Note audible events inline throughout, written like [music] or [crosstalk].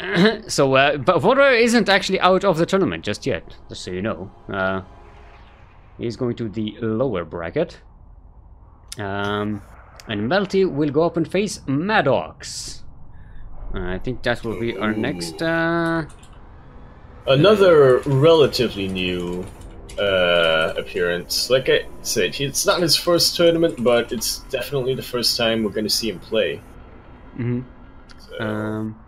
[clears throat] so, uh, but Voda isn't actually out of the tournament just yet, just so you know. Uh, he's going to the lower bracket. Um, and Melty will go up and face Maddox. Uh, I think that will be our next. Uh... Another relatively new uh, appearance. Like I said, it's not his first tournament, but it's definitely the first time we're going to see him play. Mm-hmm. So, Um,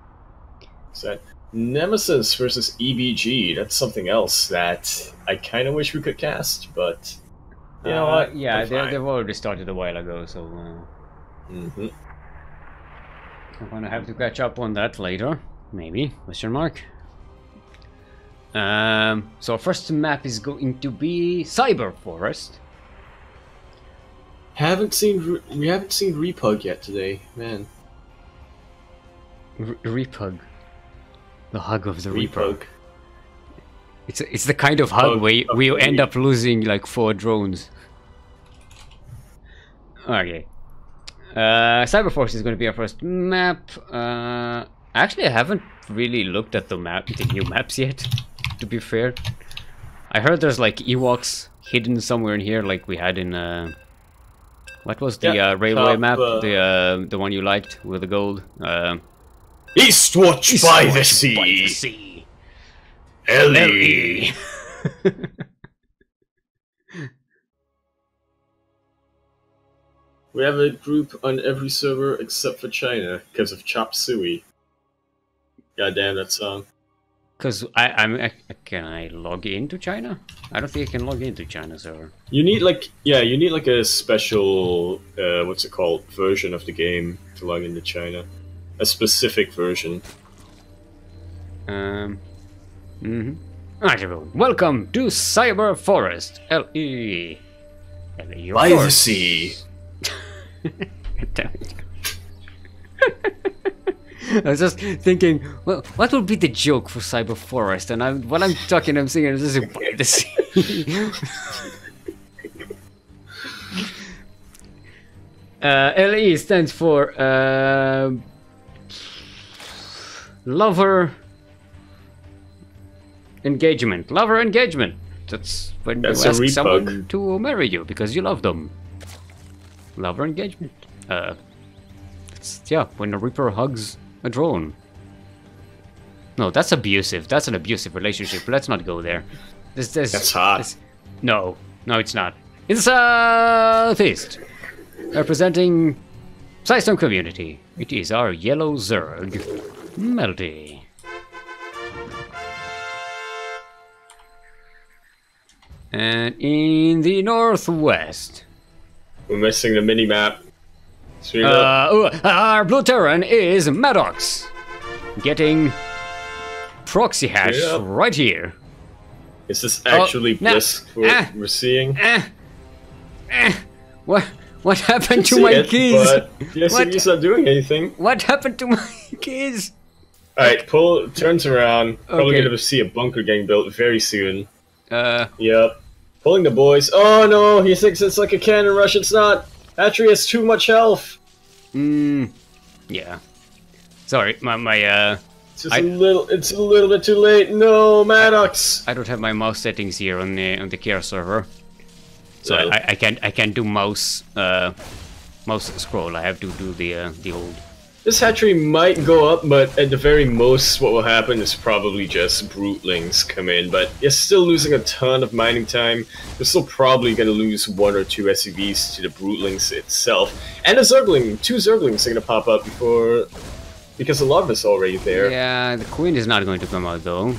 so Nemesis versus EBG. That's something else that I kind of wish we could cast, but you know uh, what? Yeah, they, they've already started a while ago, so uh, Mhm. I'm gonna have to catch up on that later, maybe? Question mark. Um, so our first map is going to be Cyber Forest. Haven't seen we haven't seen Repug yet today, man. R- Repug. The hug of the Reaper. It's it's the kind of hug where you, of where you end up losing like four drones. Okay. Uh, Cyber Forest is going to be our first map. Uh, actually, I haven't really looked at the map, the new maps yet. To be fair, I heard there's like Ewoks hidden somewhere in here, like we had in uh, what was the Yeah, uh, railway top, map? uh, the uh, the one you liked with the gold. Uh, Eastwatch by the Eastwatch by the sea. sea. Ellie. [laughs] We have a group on every server except for China because of Chop Suey. God damn that song. Because I, I'm, I, can I log into China? I don't think I can log into China server. You need like yeah, you need like a special uh, what's it called version of the game to log into China. A specific version. Um. Mm-hmm. Alright, everyone. Welcome to Cyber Forest. L E. L E. By the sea. I was just thinking, well, what would be the joke for Cyber Forest? And I'm, while I'm talking, I'm singing, this is by the sea. uh, LE stands for uh, lover engagement. Lover engagement. That's when That's you ask someone to marry you because you love them. Lover engagement. Uh, it's, yeah, when a Reaper hugs a drone. No, that's abusive. That's an abusive relationship. Let's not go there. This, this, That's hot. this- no, no, it's not. It's the southeast, representing System community, it is our yellow Zerg, Melody. And in the northwest, We're missing the mini map. Uh, ooh, our blue Terran is Maddox, getting proxy hash Yeah. right here. Is this actually oh, no. Blisk we're, Ah. we're seeing? Eh, eh, what what happened to my it, keys? Yes, What? he's not doing anything. What happened to my [laughs] keys? Alright, pull turns around. Probably Okay. gonna see a bunker getting built very soon. Uh, Yep. Pulling the boys. Oh no, he thinks it's like a cannon rush. It's not. Atri has too much health. mm, yeah. Sorry, my my uh, It's just I- a little. It's a little bit too late. No, Maddox. I don't have my mouse settings here on the on the care server, so Well. I, I can't I can't do mouse uh mouse scroll. I have to do the uh, the old. This hatchery might go up, but at the very most, what will happen is probably just broodlings come in. But you're still losing a ton of mining time. You're still probably going to lose one or two SCVs to the broodlings itself, and a zergling. Two zerglings are going to pop up before, because a lot of us already there. Yeah, the queen is not going to come out though.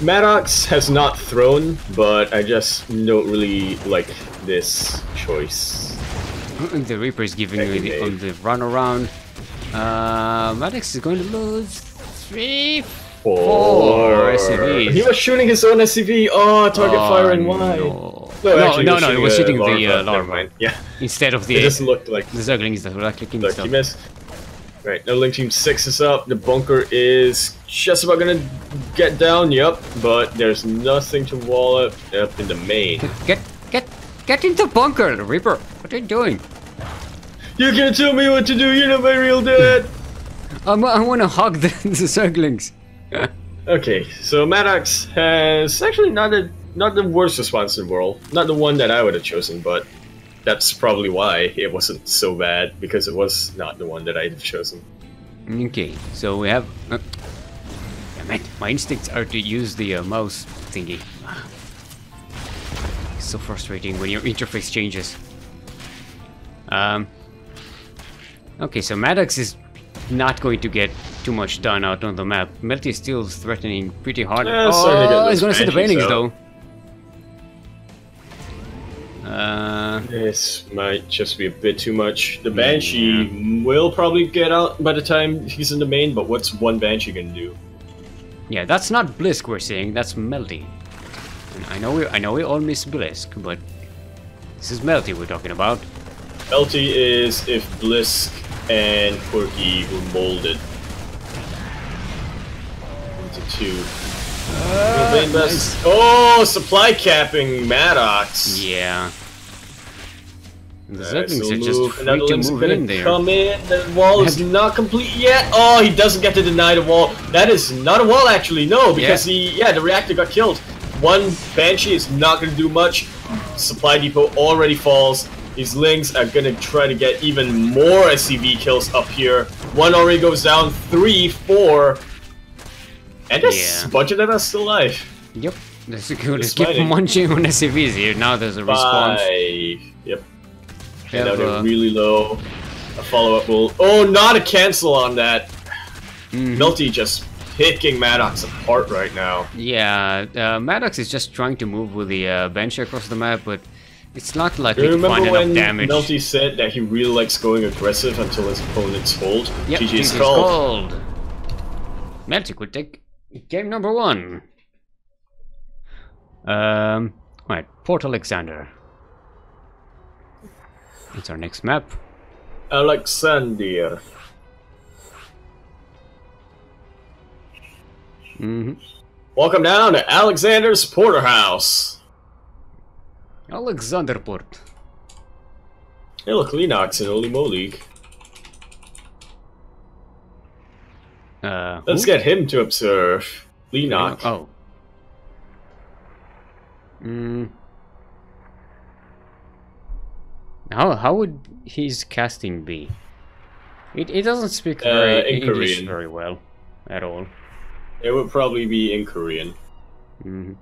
Maddox has not thrown, but I just don't really like this choice. The Reaper is giving me the, on the run around. Uh, Maddox is going to lose three. Four SCVs. He was shooting his own SCV. Oh, target Oh, and wide. No, No, no, no, he no, it was shooting the uh, Never larva mind. Yeah, instead of the it just looked like the Zerglings that were clicking Look, stuff. he missed. Right, no link team six is up. The bunker is just about gonna get down. Yup, but there's nothing to wall up up in the main. Get, get, get into bunker, the Reaper. What are you doing? You can't tell me what to do. You're not my real dad. [laughs] I'm, I want to hug the, [laughs] the Zerglings. [laughs] Okay, so Maddox has actually not a not the worst response in the world. Not the one that I would have chosen, but that's probably why it wasn't so bad because it was not the one that I'd have chosen. Okay, so we have. Uh, damn it, my instincts are to use the uh, mouse thingy. [sighs] It's so frustrating when your interface changes. Um. Okay, so Maddox is not going to get too much done out on the map. Melty is still threatening pretty hard. Yeah, oh, he's gonna see the paintings out. though. Uh, This might just be a bit too much. The Banshee will probably get out by the time he's in the main, but what's one Banshee gonna do? yeah, that's not Blisk we're seeing. That's Melty. And I know we, I know we all miss Blisk, but this is Melty we're talking about. Melty is if Blisk and Quirky were molded into two. Ah, Main best- Oh, supply capping Maddox. Yeah. The Alright, Zerglings so are just move. free Another to move gonna in there. Come in. The wall is not complete yet. Oh, he doesn't get to deny the wall. That is not a wall, actually. No, because Yeah. he, yeah, the reactor got killed. One Banshee is not going to do much. Supply depot already falls. These Lings are going to try to get even more SCV kills up here. One already goes down. Three, four. And there's Yeah. a bunch of them are still alive. Yep. That's good. Just keep munching on SCVs here. Now there's a response. Five. Yep. And now they're really low. A follow-up will. Oh, not a cancel on that. mhm. Melty just picking Maddox apart right now. Yeah, uh, Maddox is just trying to move with the uh, bench across the map, but it's not like you remember when damage. Melty said that he really likes going aggressive until his opponents hold? Yep, GG is GG's called. called. Melty could take game number one. Um, right, Port Alexander. It's our next map. Alexander. hmm Welcome down to Alexander's Porterhouse. Alexanderport. Hey, look, Lennox in Holy Moly. Uh, Let's get him to observe. Lennox. Oh. Mm. How how would his casting be? It it doesn't speak Uh, very English Korean. very well at all. It would probably be in Korean. Mhm.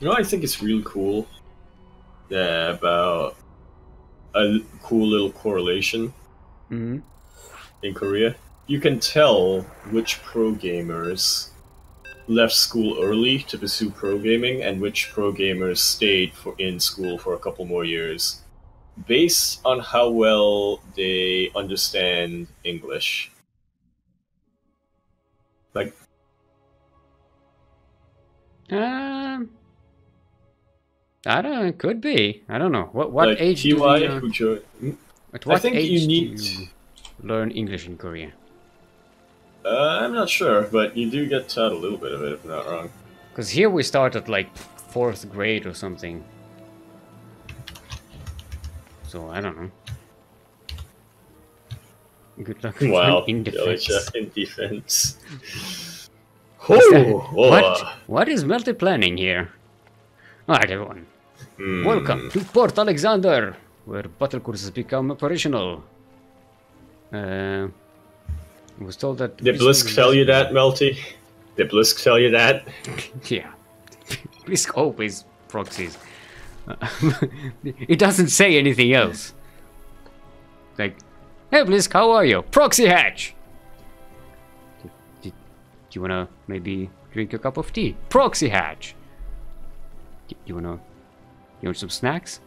You know, I think it's really cool. Yeah, about a cool little correlation Mhm. in Korea. You can tell which pro gamers left school early to pursue pro gaming and which pro gamers stayed for in school for a couple more years based on how well they understand English. Like Um. I don't. It could be. I don't know. What what like age do you, uh, at what think age you need- you learn English in Korea? Uh, I'm not sure, but you do get taught a little bit of it, if I'm not wrong. Because here we start at like fourth grade or something. So I don't know. Good luck Wow, in defense. [laughs] In defense. Oh, what? What is multi-planning here? Alright, everyone. Hmm. Welcome to Port Alexander, where battle courses become operational. Uh, I was told that. Did Blisk tell you that, Melty? Did Blisk tell you that? [laughs] Yeah. [laughs] Blisk always proxies. [laughs] It doesn't say anything else. Like, hey Blisk, how are you? Proxy hatch! Do, do you wanna maybe drink a cup of tea? Proxy hatch! Do you wanna. You want some snacks?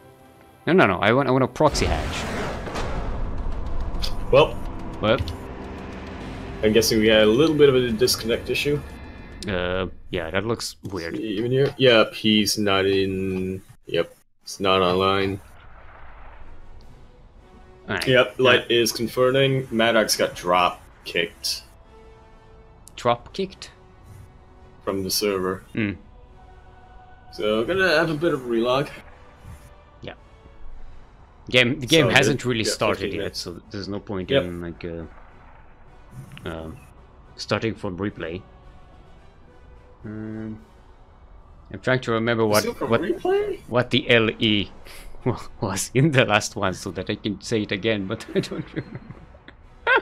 No, no, no, I want, I want a proxy hatch. Well, What? I'm guessing we had a little bit of a disconnect issue. Uh, yeah, that looks weird. Even here? Yep, he's not in. Yep, it's not online. Alright. Yep, light is confirming. Maddox got drop kicked Drop kicked? from the server. Hmm. So, gonna have a bit of a relog. Game the game So, hasn't really yeah, started yet, minutes. so there's no point Yep. in like uh, um, starting from replay. Um, I'm trying to remember what what replay? what the LE [laughs] was in the last one, so that I can say it again, but [laughs] I don't remember. [laughs]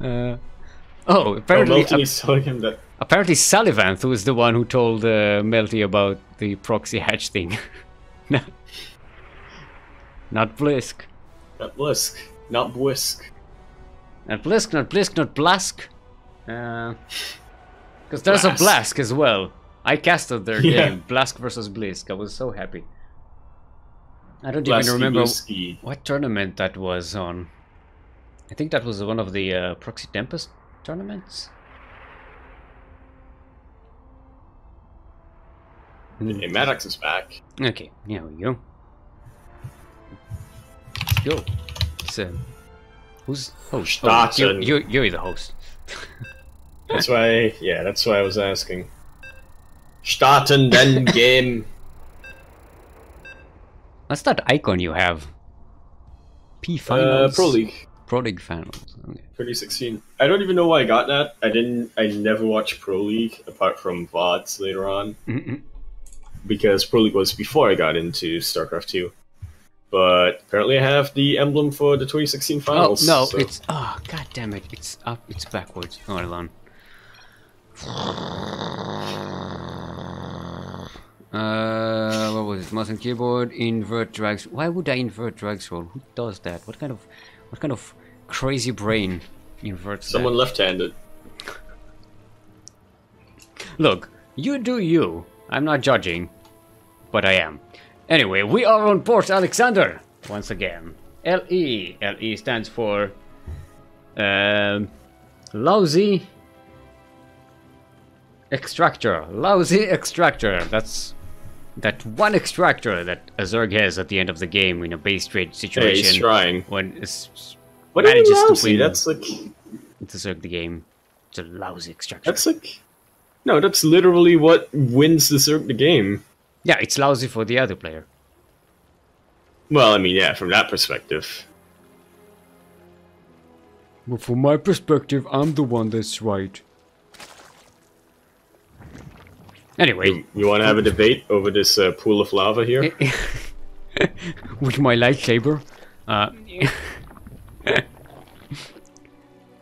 uh, oh, Oh, apparently, Melty is telling him that. apparently Sullivan, who was the one who told uh, Melty about the proxy hatch thing. Not, Blisk. Not Blisk. Not Blisk. Not Blisk, not Blisk, not Blask. Because there's a Blask. Blask as well. I casted their Yeah. game, Blask versus Blisk. I was so happy. I don't Blasky even remember Blisky. what tournament that was on. I think that was one of the uh, Proxy Tempest tournaments. Hey, Maddox is back. Okay, here we go. Go. So, who's host? Oh, you, you, you're the host. [laughs] That's why, yeah, that's why I was asking. Starten den [laughs] Game. What's that icon you have? P Uh. Pro League Pro League finals. Okay. 2016. I don't even know why I got that. I didn't. I never watched Pro League apart from VODs later on Mm-mm. because Pro League was before I got into StarCraft 2. But apparently, I have the emblem for the 2016 finals. Oh no, so- it's oh god damn it! It's up. It's backwards. Hold on. Uh, what was it? Mouse and keyboard. Invert drags. Why would I invert drags roll? Who does that? What kind of, what kind of crazy brain inverts someone that? left-handed. Look, you do you. I'm not judging, but I am. Anyway, we are on Port Alexander once again. LE. LE stands for um, lousy extractor. Lousy extractor. That's that one extractor that a Zerg has at the end of the game in a base trade Hey, situation he's trying. when it's What manages to lousy? win. That's like to Zerg the game. It's a lousy extractor. that's like no, that's literally what wins the Zerg the game. Yeah, it's lousy for the other player. Well, I mean, yeah, from that perspective. But from my perspective, I'm the one that's right. Anyway, You, you want to have a debate over this uh, pool of lava here? [laughs] with my lightsaber, uh, [laughs]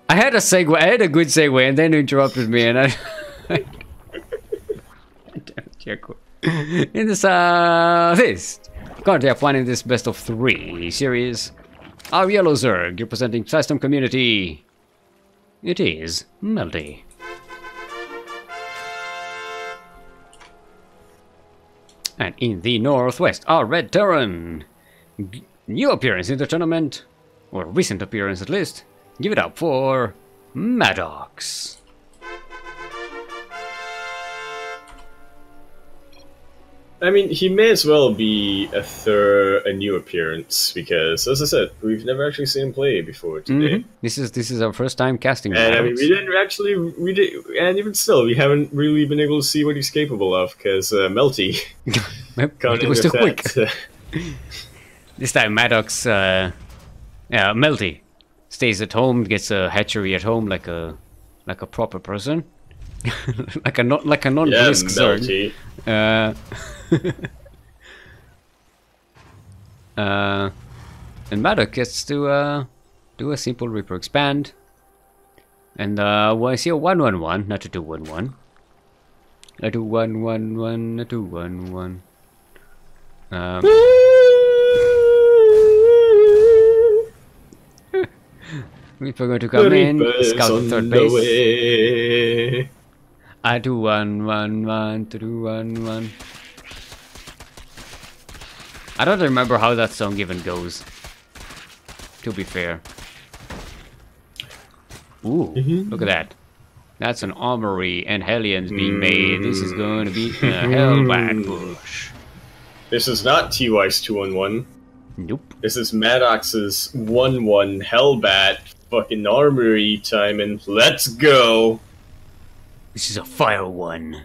I had a segue. I had a good segue, and then you interrupted me, and I. [laughs] Damn [laughs] In the southeast, currently I'm finding this best of three series. Our yellow Zerg representing System Community. It is Melty. And in the northwest, our Red Terran. New appearance in the tournament, or recent appearance at least. Give it up for Maddox. I mean, he may as well be a third, a new appearance because, as I said, we've never actually seen him play before today. Mhm. This is this is our first time casting. And I mean, we didn't actually, we did, and even still, we haven't really been able to see what he's capable of because uh, Melty [laughs] Yep, coming it in was too quick. [laughs] This time Maddox, uh, yeah, Melty stays at home, gets a hatchery at home like a like a proper person, like a not like a non yeah, blisk Zerg. Melty. Uh, [laughs] [laughs] uh, and Maddox gets to uh, do a simple Reaper expand. And uh, well, I see a 1 1 1, not a 2 1 1. A 2 1 1 1, a 2 1 1. Um, [laughs] Reaper going to come in, scout the third the base. way. I do one, one, one, to do one, one. I don't remember how that song even goes. To be fair. Ooh, look at that. That's an armory and Hellions being made. This is going to be a Hellbat bush. This is not T-Wise 211. Nope. This is Maddox's 1-1 Hellbat fucking armory time and let's go! This is a fire one.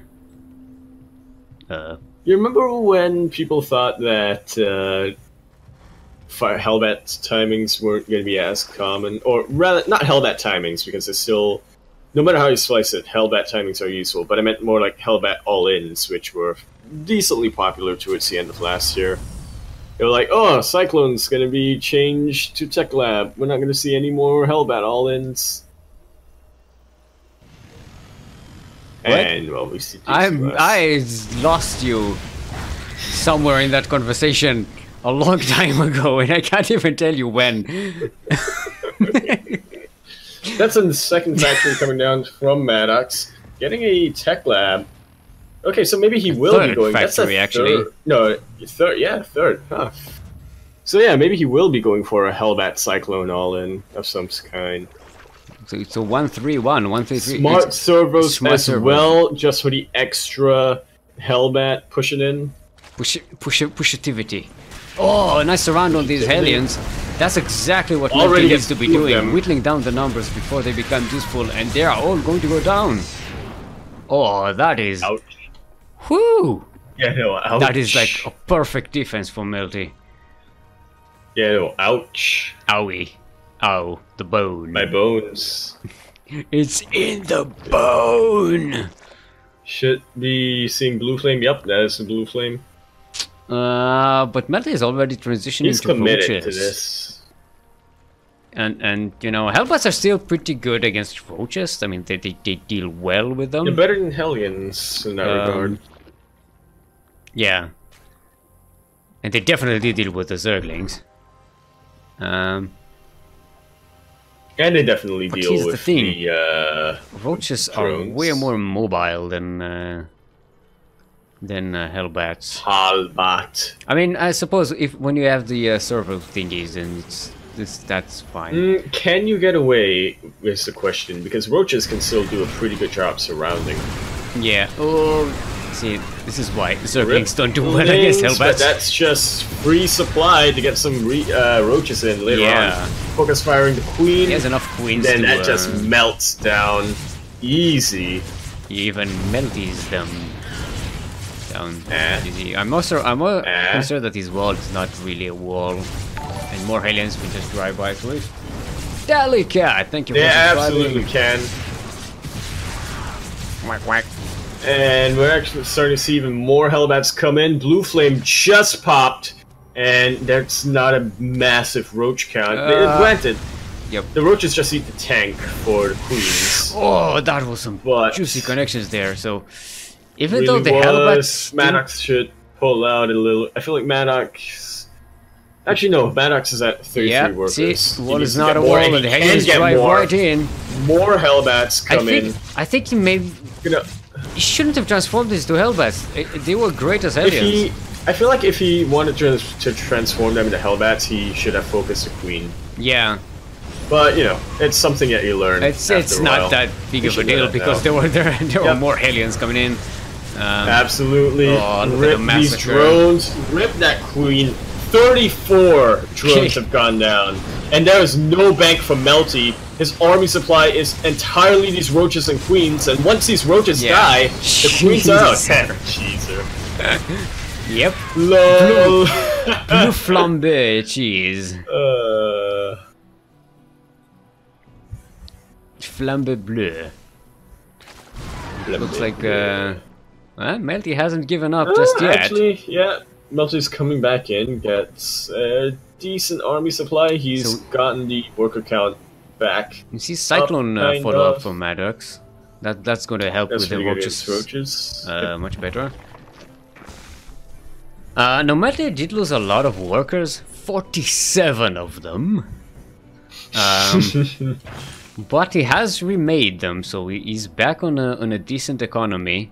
Uh, You remember when people thought that uh, fire Hellbat timings weren't going to be as common, or rather, not Hellbat timings because it's still, no matter how you slice it, Hellbat timings are useful. But I meant more like Hellbat all-ins, which were decently popular towards the end of last year. They were like, "Oh, Cyclone's going to be changed to Tech Lab. We're not going to see any more Hellbat all-ins." What? And see. I'm I lost you somewhere in that conversation a long [laughs] time ago, and I can't even tell you when. [laughs] That's in the second factory coming down from Maddox. Getting a tech lab. Okay, so maybe he will Third be going. That's a factory, actually. third- No, third. Yeah, third. Huh. So yeah, maybe he will be going for a Hellbat Cyclone all-in of some kind. So it's a one three one one three three. Smart servos smart as servo. well, just for the extra helmet pushing in. push push pushitivity. Oh, nice surround on these Hellions. That's exactly what Already Melty needs to be doing, them. whittling down the numbers before they become useful, and they are all going to go down. Oh, that is Ouch. whoo! Yeah, no, ouch. That is like a perfect defense for Melty. Yeah, no, ouch. Owie. Ow, the bone. My bones. It's in the bone! Should be seeing blue flame. Yep, that is the blue flame. Uh, but Melty is already transitioning He's to committed roaches. to this. And, and you know, Hellbats are still pretty good against roaches. I mean, they, they, they deal well with them. They're better than Hellions in that Um, regard. Yeah. And they definitely deal with the Zerglings. Um, And they definitely but deal here's the with thing. the, uh, roaches are way more mobile than uh, than uh, Hellbats. Hellbat. I mean, I suppose if when you have the uh, servo thingies, then it's, it's that's fine. Mm, can you get away is the question, because roaches can still do a pretty good job surrounding. Yeah. Oh, see, this is why Zerglings don't do well against Rings, But that's just free supply to get some re- uh, roaches in later Yeah. on. Focus firing the queen, He has enough queens then that uh, just melts down easy. He even melties them down. Eh. easy. I'm also I'm more Eh. concerned that his wall is not really a wall, and more Hellions can just drive by through it. Delicat, thank you for absolutely can. Whack whack. And we're actually starting to see even more Hellbats come in. Blue Flame just popped, and that's not a massive roach count. Uh, Granted, Yep. the roaches just eat the tank for the queens. Oh, that was some But- juicy connections there. So, even Really though the was. Hellbats, Maddox should pull out a little. I feel like Maddox. Actually, no. Maddox is at 33 yeah, workers. see, needs is not a more, wall, and the drive more. right in. More Hellbats I come think in. I think he maybe Gonna, he shouldn't have transformed these to Hellbats. I- They were great as if Hellions. he, I feel like if he wanted to, to transform them into Hellbats, he should have focused the queen. Yeah, But you know, it's something that you learn. It's it's not that big You of a deal because there were there, there were more Hellions coming in. Um, Absolutely. Oh, rip the these drones. Rip that queen. 34 drones have gone down. And there is no bank for Melty. His army supply is entirely these roaches and queens. And once these roaches Yeah. die, the queens are out. Jeez. Cheeser. [laughs] yep, Lol. blue [laughs] blue flambe cheese, uh, flambe bleu. Looks like uh, well, Melty hasn't given up uh, just yet. Actually, yeah. Melty's coming back in. Gets a decent army supply. He's So- gotten the worker count back. you see Cyclone uh, follow up from Maddox. That that's going to help That's with the roaches, roaches. uh, much better. Uh, no matter did lose a lot of workers, 47 of them. Um, [laughs] but he has remade them, so he's back on a on a decent economy.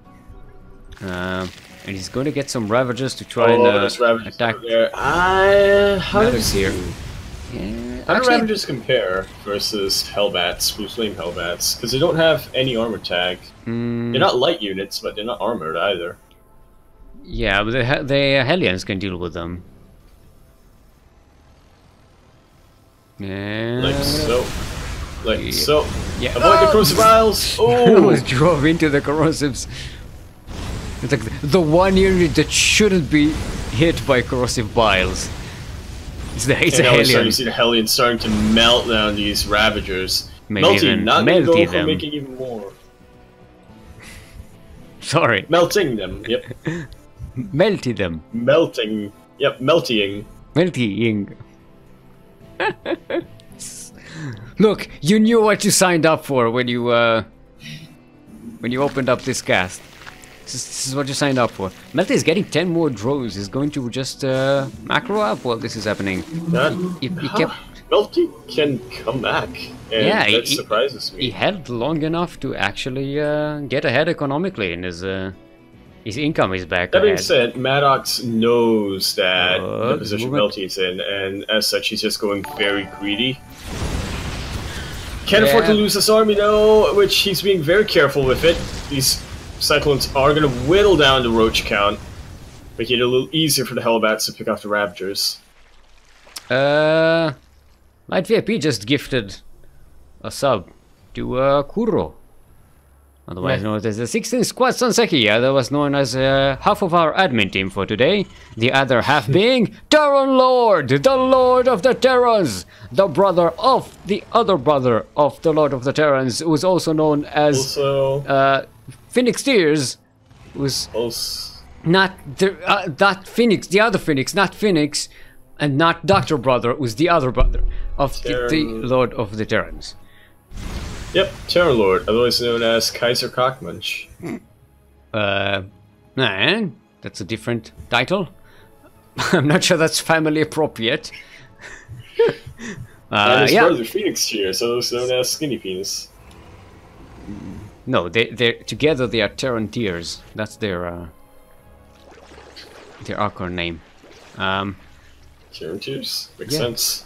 Uh, and he's going to get some Ravagers to try oh, and uh, attack over there. I how Maddox does here. How Yeah, do actually, Ravagers compare versus Hellbats, Blue Flame Hellbats? Because they don't have any armor tag. mm, They're not light units, but they're not armored either. yeah, but the, He- the Hellions can deal with them. Yeah. Like so. Like Yeah. so. Yeah. Avoid the Oh! corrosive biles! I Oh! almost drove into the corrosives. It's like the one unit that shouldn't be hit by corrosive biles. It's the it's and a now we're starting Hellion. to see the Hellion starting to melt down these Ravagers. Maybe Melty, even not gonna go for them. making even more. Sorry, Melting them, yep. [laughs] melty them, Melting, yep, melting. meltying. [laughs] Look, you knew what you signed up for when you uh when you opened up this cast. This is, what you signed up for. Melty is getting 10 more drones. He's going to just uh, macro up while this is happening. That, He, he kept Melty can come back, and Yeah, he- that surprises me. he held long enough to actually uh, get ahead economically in his uh, his income is back That being ahead. said, Maddox knows that Uh, the position movement. Melty is in, and as such, he's just going very greedy. Can't afford to Yeah. lose this army though, which he's being very careful with it. These Cyclones are going to whittle down the Roach count, making it a little easier for the Hellbats to pick off the Ravagers. Uh, Light VIP just gifted a sub to uh, Kuro. Otherwise Yeah. known as the 16th Squad Sanseki. Yeah, that was known as uh, half of our admin team for today. The other half [laughs] being Terran Lord, the Lord of the Terrans, the brother of the other brother of the Lord of the Terrans, who is also known as Also, uh, Phoenix Tears, was also not the uh, that Phoenix, the other Phoenix, not Phoenix, and not Doctor Brother, was the other brother of the, the Lord of the Terrans. yep, Terror Lord, otherwise known as Kaiser Cockmunch. Uh, nah, that's a different title. [laughs] I'm not sure that's family appropriate. [laughs] and uh, his yeah, brother Phoenix Tears, also known as Skinny Penis. No, they they together they are Terran Tears. That's their uh, their Archon name. Um, Terran Tears? Makes Yeah. sense.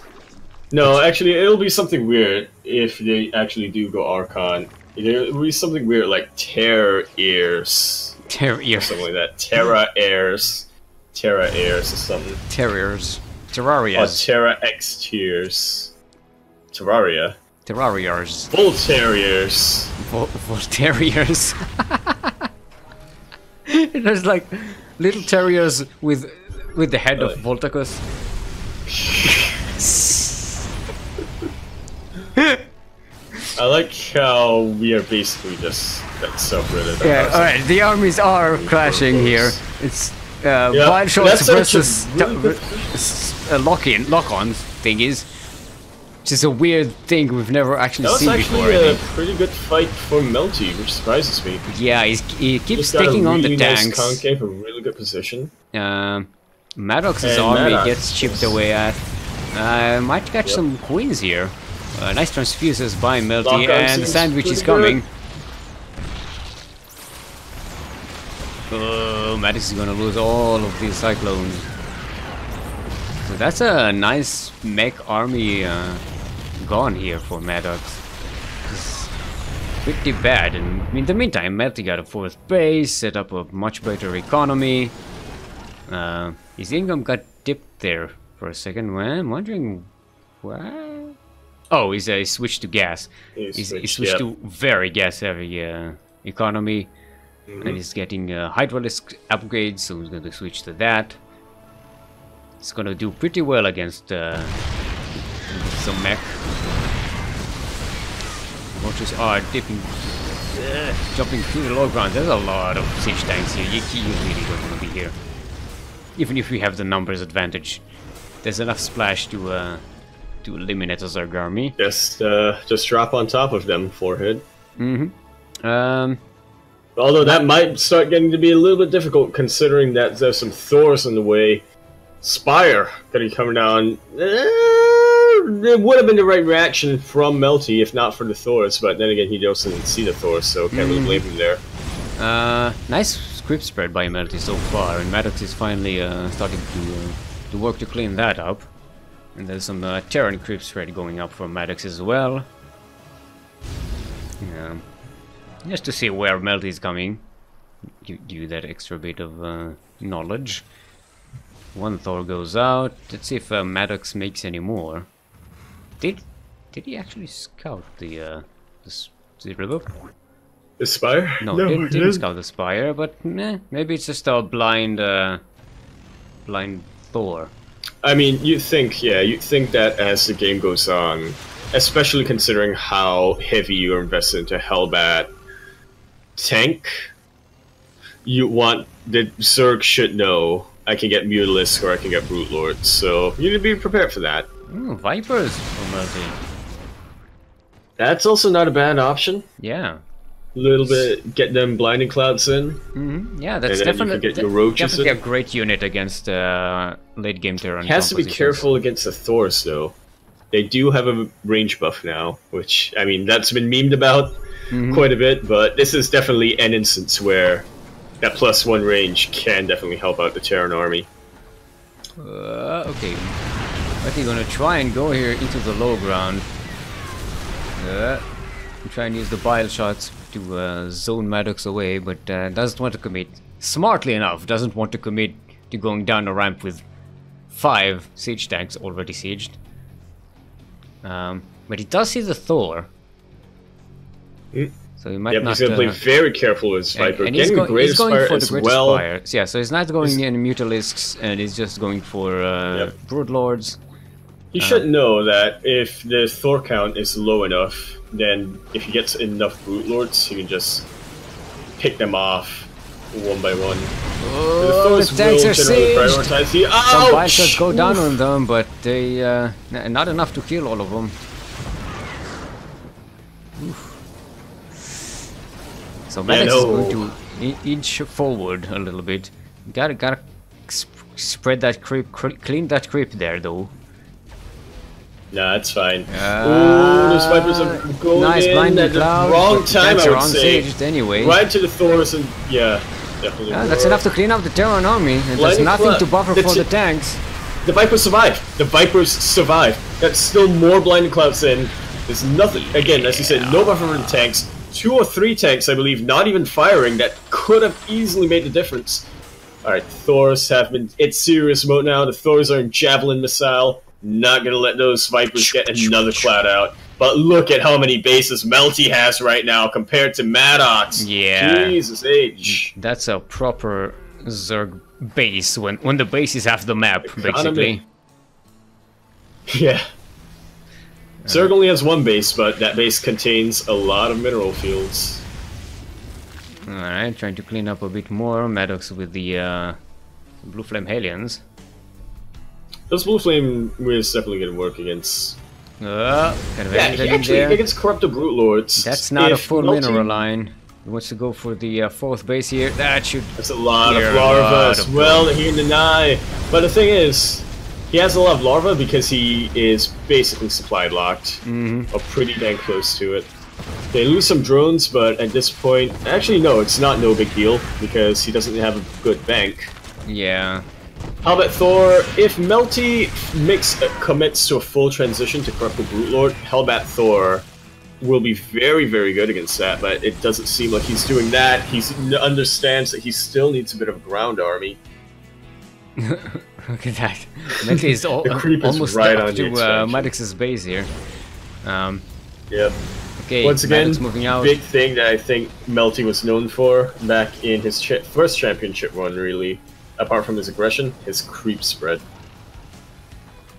No, actually, it'll be something weird if they actually do go Archon. It'll be something weird like Terror Ears. ter- ear- Something like that. Terra Airs. Terra Airs or something. terriers, Oh, Terrarias, Terra X Tears. Terraria. Terrariars, Bull Terriers. Vol- Volteriers. There's [laughs] like little terriers with with the head of Really? Voltacus. I like how we are basically just like separated. Yeah, alright, the armies are clashing here. It's uh, Yeah, Wild Shorts versus really t- good- s- uh, lock-in, lock-on thingies. Which is a weird thing we've never actually That was seen actually before. I a pretty good fight for Melty, which surprises me. Yeah, he's, he keeps Just got a taking on the really nice tanks. concave, a really good position. Um, Maddox's And army Maddox, gets chipped yes. away at. Uh, might catch Yep. some queens here. Uh, nice transfuses by Melty, and the sandwich is coming. good. Oh, Maddox is gonna lose all of these cyclones. That's a nice mech army uh, gone here for Maddox. It's pretty bad, and in the meantime, Melty got a fourth base, set up a much better economy. Uh, his income got dipped there for a second. Well, I'm wondering why. Oh, he's, uh, he switched to gas. He He's, he switched, switched yep. to very gas-heavy uh, economy, Mm-hmm. and he's getting uh, hydralisk upgrades, so he's going to switch to that. It's going to do pretty well against uh, some mech. Vultures are dipping, uh, jumping through the low ground. There's a lot of siege tanks here. You, you really don't want to be here. Even if we have the numbers advantage, there's enough splash to uh, to eliminate a Zerg army. Just, uh, just drop on top of them, forehead. Mm-hmm. Um, Although that might start getting to be a little bit difficult, considering that there's some Thors in the way. Spire gonna coming down. Eh, it would have been the right reaction from Melty if not for the Thors, but then again, he doesn't see the Thors, so can't really blame him there. Uh, nice creep spread by Melty so far, and Maddox is finally uh, starting to uh, to work to clean that up. And there's some uh, Terran creep spread going up for Maddox as well. Yeah, just to see where Melty is coming, give, give you that extra bit of uh, knowledge. One Thor goes out. Let's see if uh, Maddox makes any more. Did did he actually scout the uh, the, the river? The Spire? No, he didn't, didn't scout the spire, but meh, maybe it's just a blind, uh, blind Thor. I mean, you think, yeah, you think that as the game goes on, especially considering how heavy you're invested into Hellbat tank, you want the Zerg should know I can get Mutalisk or I can get Brood Lord, so you need to be prepared for that. Ooh, Vipers from LD. That's also not a bad option. Yeah. A little bit, get them blinding clouds in. Mm-hmm. Yeah, that's And then you definitely, get your roaches definitely a great unit against uh, late game Terran. Has to be careful against the Thors, though. They do have a range buff now, which I mean that's been memed about Mhm. quite a bit. But this is definitely an instance where that plus one range can definitely help out the Terran army. Uh, okay. I think I'm gonna try and go here into the low ground. Uh, try and use the bile shots to uh, zone Maddox away, but uh, doesn't want to commit. Smartly enough, doesn't want to commit to going down a ramp with five siege tanks already sieged. Um, but he does see the Thor. Mm. So he might Yep, not. he's gonna play uh, very careful with his and- and he's, Getting go- the Greatest he's going Fire for the as well. Fire. Yeah, so he's not going in Mutalisks, and he's just going for uh, Yep. Broodlords. He should know that if the Thor count is low enough, then if he gets enough Brood Lords, he can just pick them off one by one. Oh, the Thors the tanks are sieged. prioritize the. Some Ouch! go down Oof. on them, but they uh, not enough to kill all of them. So Maddox is no. going to inch forward a little bit. Gotta gotta sp- spread that creep, cr- clean that creep there though. Nah, it's fine. Uh, Ooh, those Vipers are going nice in blinding at the cloud, wrong but the time, I would say. anyway. Right to the Thors and yeah, definitely. Yeah, that's enough to clean up the Terran army, and there's nothing cloud. to buffer The for the tanks. The Vipers survive. The Vipers survive. That's still more blinding clouds in. There's nothing. Again, as you said, no buffer for the tanks. Two or three tanks, I believe, not even firing. That could have easily made the difference. All right, Thors have been. It's serious mode now. The Thors are in javelin missile. Not gonna let those Vipers get another cloud out. But look at how many bases Melty has right now compared to Maddox. Yeah. Jesus H. That's a proper Zerg base when when the base is half the map, Economy. basically. [laughs] Yeah. Zerg only has one base, but that base contains a lot of mineral fields. Alright, trying to clean up a bit more. Maddox with the uh, Blue Flame Hellions. Those blue flame is definitely going to work against. Uh, kind of Yeah, actually there. against corrupted brood lords. That's not a full Melty- mineral line. He wants to go for the uh, fourth base here. That should. That's a lot of larva lot as well that he can deny. But the thing is, he has a lot of larva because he is basically supply locked, Mhm. or pretty dang close to it. They lose some drones, but at this point, actually no, it's not no big deal because he doesn't have a good bank. Yeah. How about Thor? If Melty makes uh, commits to a full transition to Corrupted Brood Lord, Hellbat Thor will be very, very good against that. But it doesn't seem like he's doing that. He understands that he still needs a bit of a ground army. [laughs] Look at that. Is [laughs] al- The creep is almost right up to uh. Maddox's base here. Um, Yep. okay, Once again, Maddox moving out. big thing that I think Melty was known for back in his cha- first championship run, really. Apart from his aggression, his creep spread.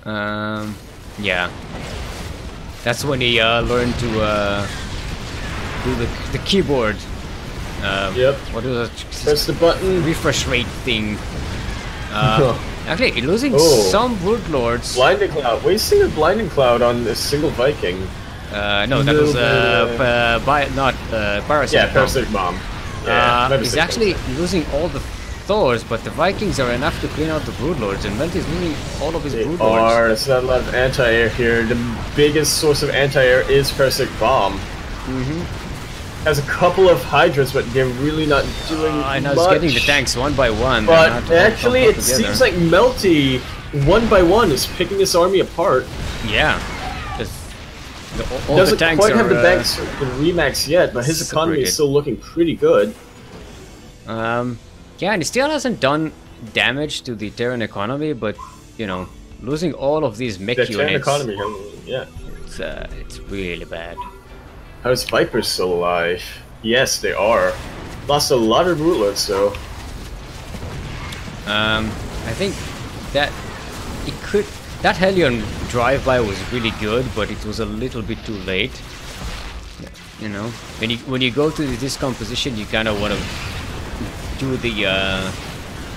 Um, yeah. That's when he uh, learned to uh, do the, the keyboard. Uh, Yep. What is Press the button. Refresh rate thing. Uh, [laughs] actually, losing Oh. some Brood Lords. Blinding Cloud. Wasting a Blinding Cloud on a single Viking. Uh, no, that was uh, uh, bi- not uh, Parasite. Yeah, Bomb. Parasitic Bomb. Yeah, Uh, Parasitic he's Bomb. actually losing all the Thors, but the Vikings are enough to clean out the Broodlords, and Melt is losing all of his They Broodlords. are. There's not a lot of anti-air here. The biggest source of anti-air is Parasitic Bomb. Mm-hmm. Has a couple of Hydras, but they're really not doing Uh, I know much. it's getting the tanks one by one. But actually, it together. seems like Melty, one by one, is picking this army apart. Yeah. Just the, all, Doesn't the tanks quite are, have the uh, banks the remax yet, but his economy is still looking pretty good. Um, yeah, and he still hasn't done damage to the Terran economy, but you know, losing all of these mech The Terran economy, yeah. it's, uh, it's really bad. How's Viper still alive? Yes, they are. Lost a lot of rootlets though. Um, I think that it could that Hellion drive-by was really good, but it was a little bit too late. You know, when you when you go to this composition, you kind of want to do the uh,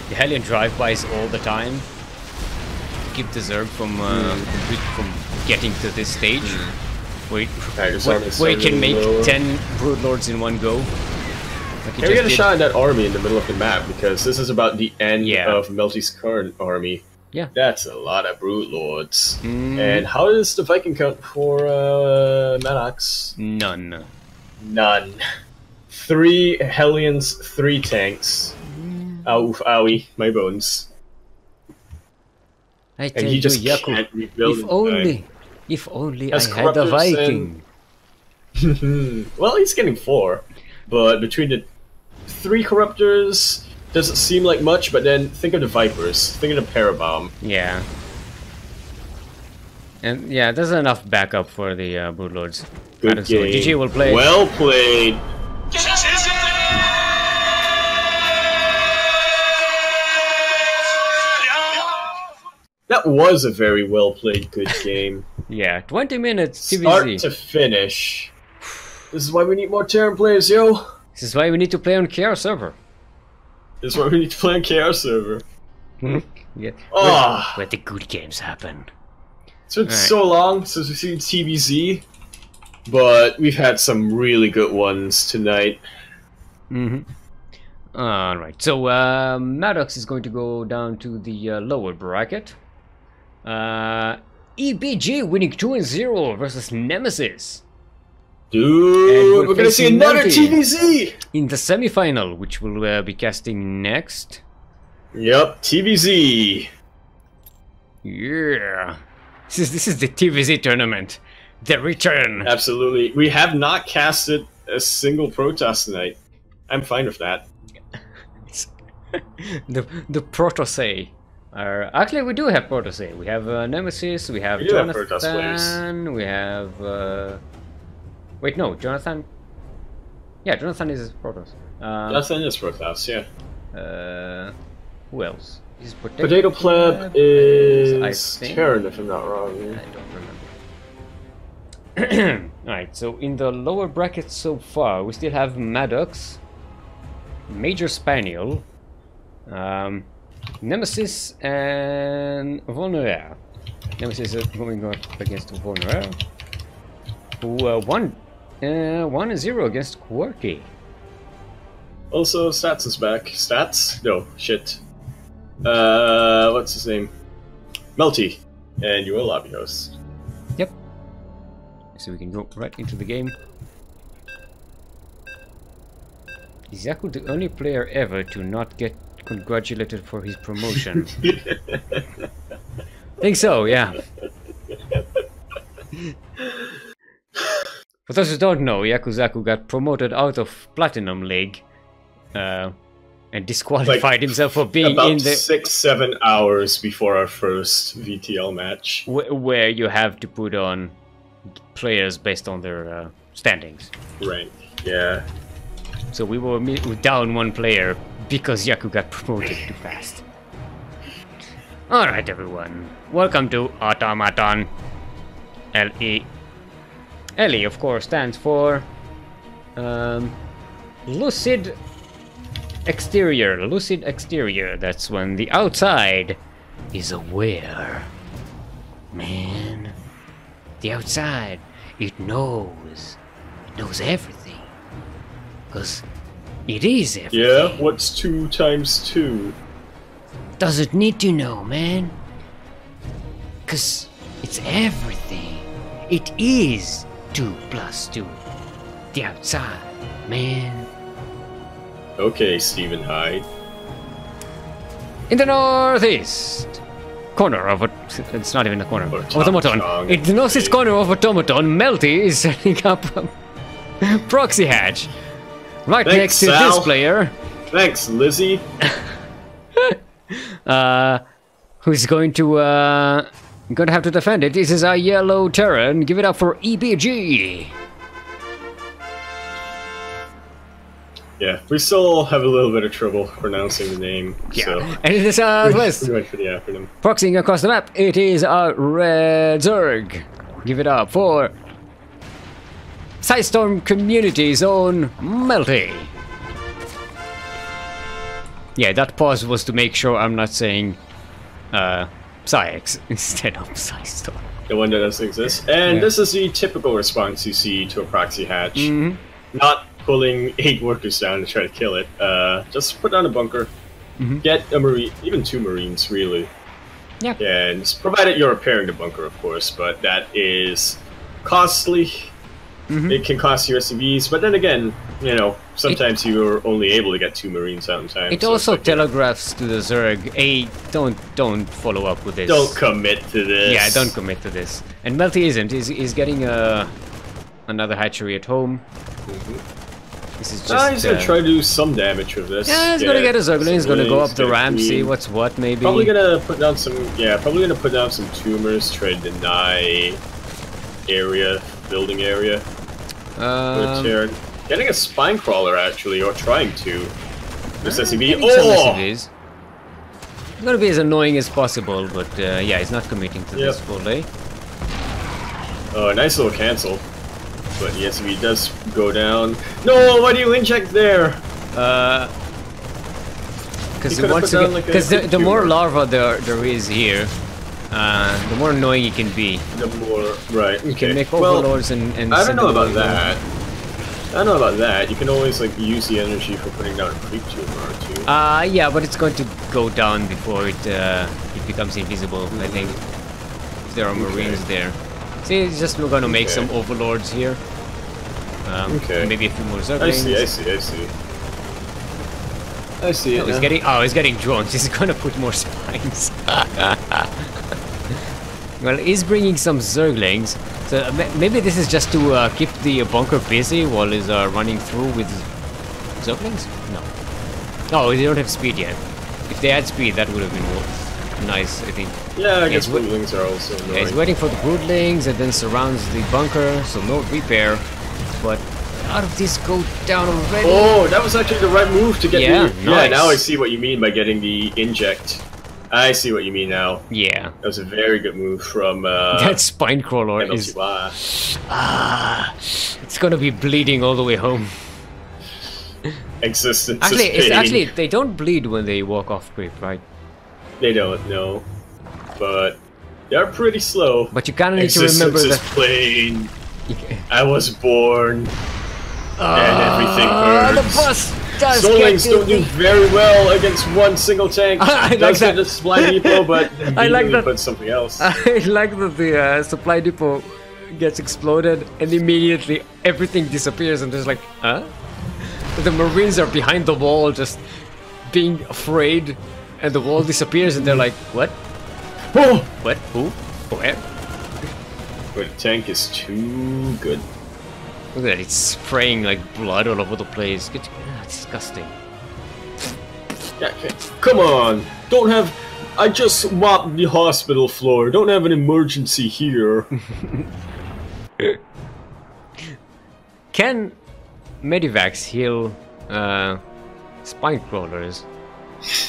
the Hellion drive-bys all the time to keep the Zerg from uh, from getting to this stage. Where, Tigers where, Army is where you can make. 10 Brood Lords in one go. Like you Can we get a shot at that army in the middle of the map? Because this is about the end Yeah. of Melty's current army. Yeah. That's a lot of brood lords. Mm. And how does the Viking count for uh, Manox? None. None. Three Hellions, three tanks. Ow, owie, my bones. I tell And he you, just Yaku, rebuild if only, if only Has I had a Viking. time. [laughs] well, he's getting four. But between the three corruptors, doesn't seem like much, but then think of the Vipers. Think of the Parabomb. Yeah. And yeah, there's enough backup for the uh, Brood Lords. Good as game. GG will play. Well played. That was a very well played, good game. yeah, 20 minutes Start to finish. This is why we need more Terran players, yo. This is why we need to play on KR server. This is why we need to play on KR server. Yeah. Ah. Where, where the good games happen. It's been Alright. so long since we've seen TVZ, but we've had some really good ones tonight. Mm-hmm. Alright, so uh, Maddox is going to go down to the uh, lower bracket. Uh, EBG winning 2 and 0 versus Nemesis Dude, we're we're gonna see another TVZ! in the semi-final, which we'll uh, be casting next. Yep, TVZ. Yeah, this is this is the TVZ tournament, the return. Absolutely. We have not casted a single Protoss tonight. I'm fine with that. [laughs] the the Protosay. Are, actually, we do have Protosay. We have uh, Nemesis. We have We do have Jonathan. we have. Uh... Wait, no, Jonathan. Yeah, Jonathan is Protoss. Um, in this Protoss, yeah. uh, who else? Is Potato, Potato Pleb is. Terran, if I'm not wrong. I don't remember. [clears throat] Alright, so in the lower bracket so far, we still have Maddox, Major Spaniel, um, Nemesis, and Vulnera. Nemesis is going up against Vulnera, who uh, won uh, 1 0 against Quirky. Also, Stats is back. Stats? No, shit. Uh, what's his name? Melty. And you will lobby host. Yep. So we can go right into the game. Is Yaku the only player ever to not get congratulated for his promotion? [laughs] Think so, yeah. For those who don't know, Yakuzaku got promoted out of Platinum League uh, and disqualified Like, himself for being About in the six, seven hours before our first VTL match. wh- where you have to put on players based on their uh, standings. Right. Yeah. So we were down one player because Yaku got promoted too fast. Alright everyone, welcome to Automaton. LE. LE of course stands for um, Lucid Exterior. Lucid Exterior, that's when the outside is aware. Man, the outside, it knows. It knows everything. Because it is everything. Yeah? What's two times two? Doesn't need to know, man. Because it's everything. It is 2 plus 2. The outside, man. Okay, Stephen Hyde. In the northeast corner of a. It's not even a corner. Automaton. Automaton. In the northeast corner of Automaton, Melty is setting up a [laughs] proxy hatch. Right Thanks, next to Sal. this player, Thanks, Lizzie. [laughs] uh, who's going to uh, gonna have to defend it. This is a yellow Terran. Give it up for EBG. Yeah, we still have a little bit of trouble pronouncing the name. Yeah. So And in the southwest, we went for the acronym. proxying across the map, it is a red Zerg. Give it up for Sidestorm Community Zone Melty. Yeah, that pause was to make sure I'm not saying uh, Psyx [laughs] instead of Sidestorm. The one that doesn't exist. And Yeah. this is the typical response you see to a proxy hatch. Mhm. Not pulling [laughs] eight workers down to try to kill it. Uh, just put down a bunker. Mhm. Get a marine, even two marines, really. Yeah. And provided you're repairing the bunker, of course, but that is costly. Mhm. It can cost you SCVs, but then again, you know, sometimes you're only able to get two marines out in time. It so also like, telegraphs to the Zerg, hey, don't don't follow up with this. Don't commit to this. Yeah, don't commit to this. And Melty isn't. He's, he's getting uh, another hatchery at home. This is just. Ah, he's gonna uh, try to do some damage with this. Yeah, he's gonna get a Zergling. He's gonna go up the ramp, see what's what, maybe. Probably gonna put down some. Yeah, probably gonna put down some tumors. Try to deny area, building area. Um. Getting a spine crawler actually, or trying to. This SCV. Oh! It's gonna be as annoying as possible, but uh, yeah, he's not committing to this fully. Oh, nice little cancel. But the SCV does go down. No, why do you inject there? Uh, because once down, like, the, the more larva there there is here, uh, the more annoying it can be. The more right. You okay. can make well, overlords and, and I don't know about that. I don't know about that. You can always like use the energy for putting down a creep tumor or two. Uh, yeah, but it's going to go down before it uh, it becomes invisible. I think if there are marines there. See, it's just we're gonna make Okay. some overlords here. Um, Okay. Maybe a few more I see. I see. I see. I see Oh, it. he's getting. Oh, he's getting drones. [laughs] He's gonna put more spines. [laughs] well, he's bringing some zerglings. So maybe this is just to uh, keep the bunker busy while he's uh, running through with zerglings. No. Oh, they don't have speed yet. If they had speed, that would have been nice. I think. Yeah, I guess blue are also Yeah, he's waiting for the broodlings and then surrounds the bunker, so no repair. But how of this go down already? Oh, that was actually the right move to get Yeah, the. Yeah, now I see what you mean by getting the inject. I see what you mean now. Yeah, That was a very good move from uh, [laughs] that spine crawler is. Ah, it's gonna be bleeding all the way home. Existence Actually, is actually they don't bleed when they walk off creep, right? They don't know, but they're pretty slow. But you kind of need to remember that. plain. [laughs] I was born, and everything Ah, the bus does Solings get don't do very well against one single tank. [laughs] I like Does that. the supply depot, but [laughs] I like that. put something else. [laughs] I like that the uh, supply depot gets exploded and immediately everything disappears and there's like, huh? The Marines are behind the wall just being afraid and the wall disappears and they're like, what? Oh! What? Who? Where? But the tank is too good. Look at that, it's spraying like blood all over the place. Get, disgusting. Yeah. Come on! Don't have. I just mopped the hospital floor. Don't have an emergency here. [laughs] Can Medivacs heal uh, spine crawlers?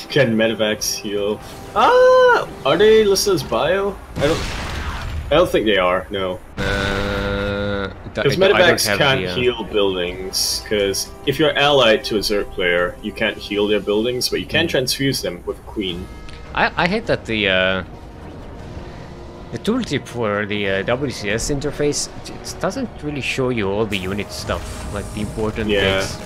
Can Medivacs heal? Ah, are they listed as bio? I don't. I don't think they are. No, Uh, because Medivacs can't the, uh, heal buildings. Because if you're allied to a Zerg player, you can't heal their buildings, but you Hmm. can transfuse them with Queen. I, I hate that the uh, the tooltip for the uh, WCS interface it doesn't really show you all the unit stuff, like the important Yeah. bits.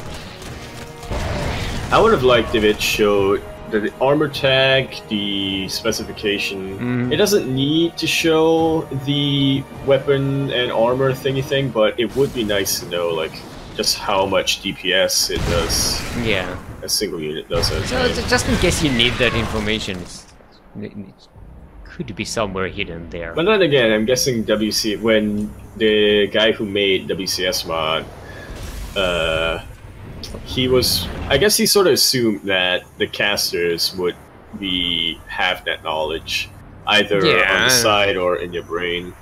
I would have liked if it showed the armor tag, the specification. Mm. It doesn't need to show the weapon and armor thingy thing, but it would be nice to know like just how much DPS it does. Yeah. A single unit does it. So j- just in case you need that information, it's, it could be somewhere hidden there. But then again, I'm guessing WC when the guy who made WCS mod, uh, he was. I guess he sort of assumed that the casters would be have that knowledge, either on the side or in your brain.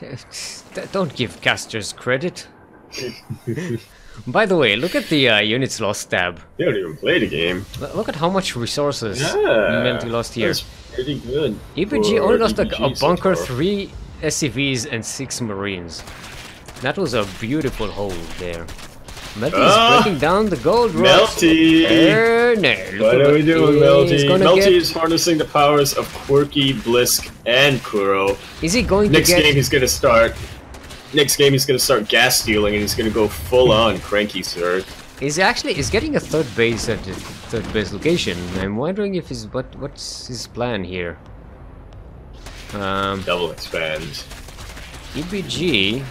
[laughs] Don't give casters credit. [laughs] By the way, look at the uh, units lost tab. They don't even play the game. Look at how much resources Yeah, lost here. That's pretty good. EBG only lost like a EBG so bunker, far. three SCVs, and six Marines. That was a beautiful hold there. Melty Ah! is breaking down the gold rocks. Melty! What are we doing, Melty? Melty get- is harnessing the powers of Quirky, Blisk, and Kuro. Is he going Next to get? game he's gonna start. Next game he's gonna start gas stealing and he's gonna go full on cranky sir. He's actually he's getting a third base at the third base location. I'm wondering if his what what's his plan here. Um, Double expand. EBG.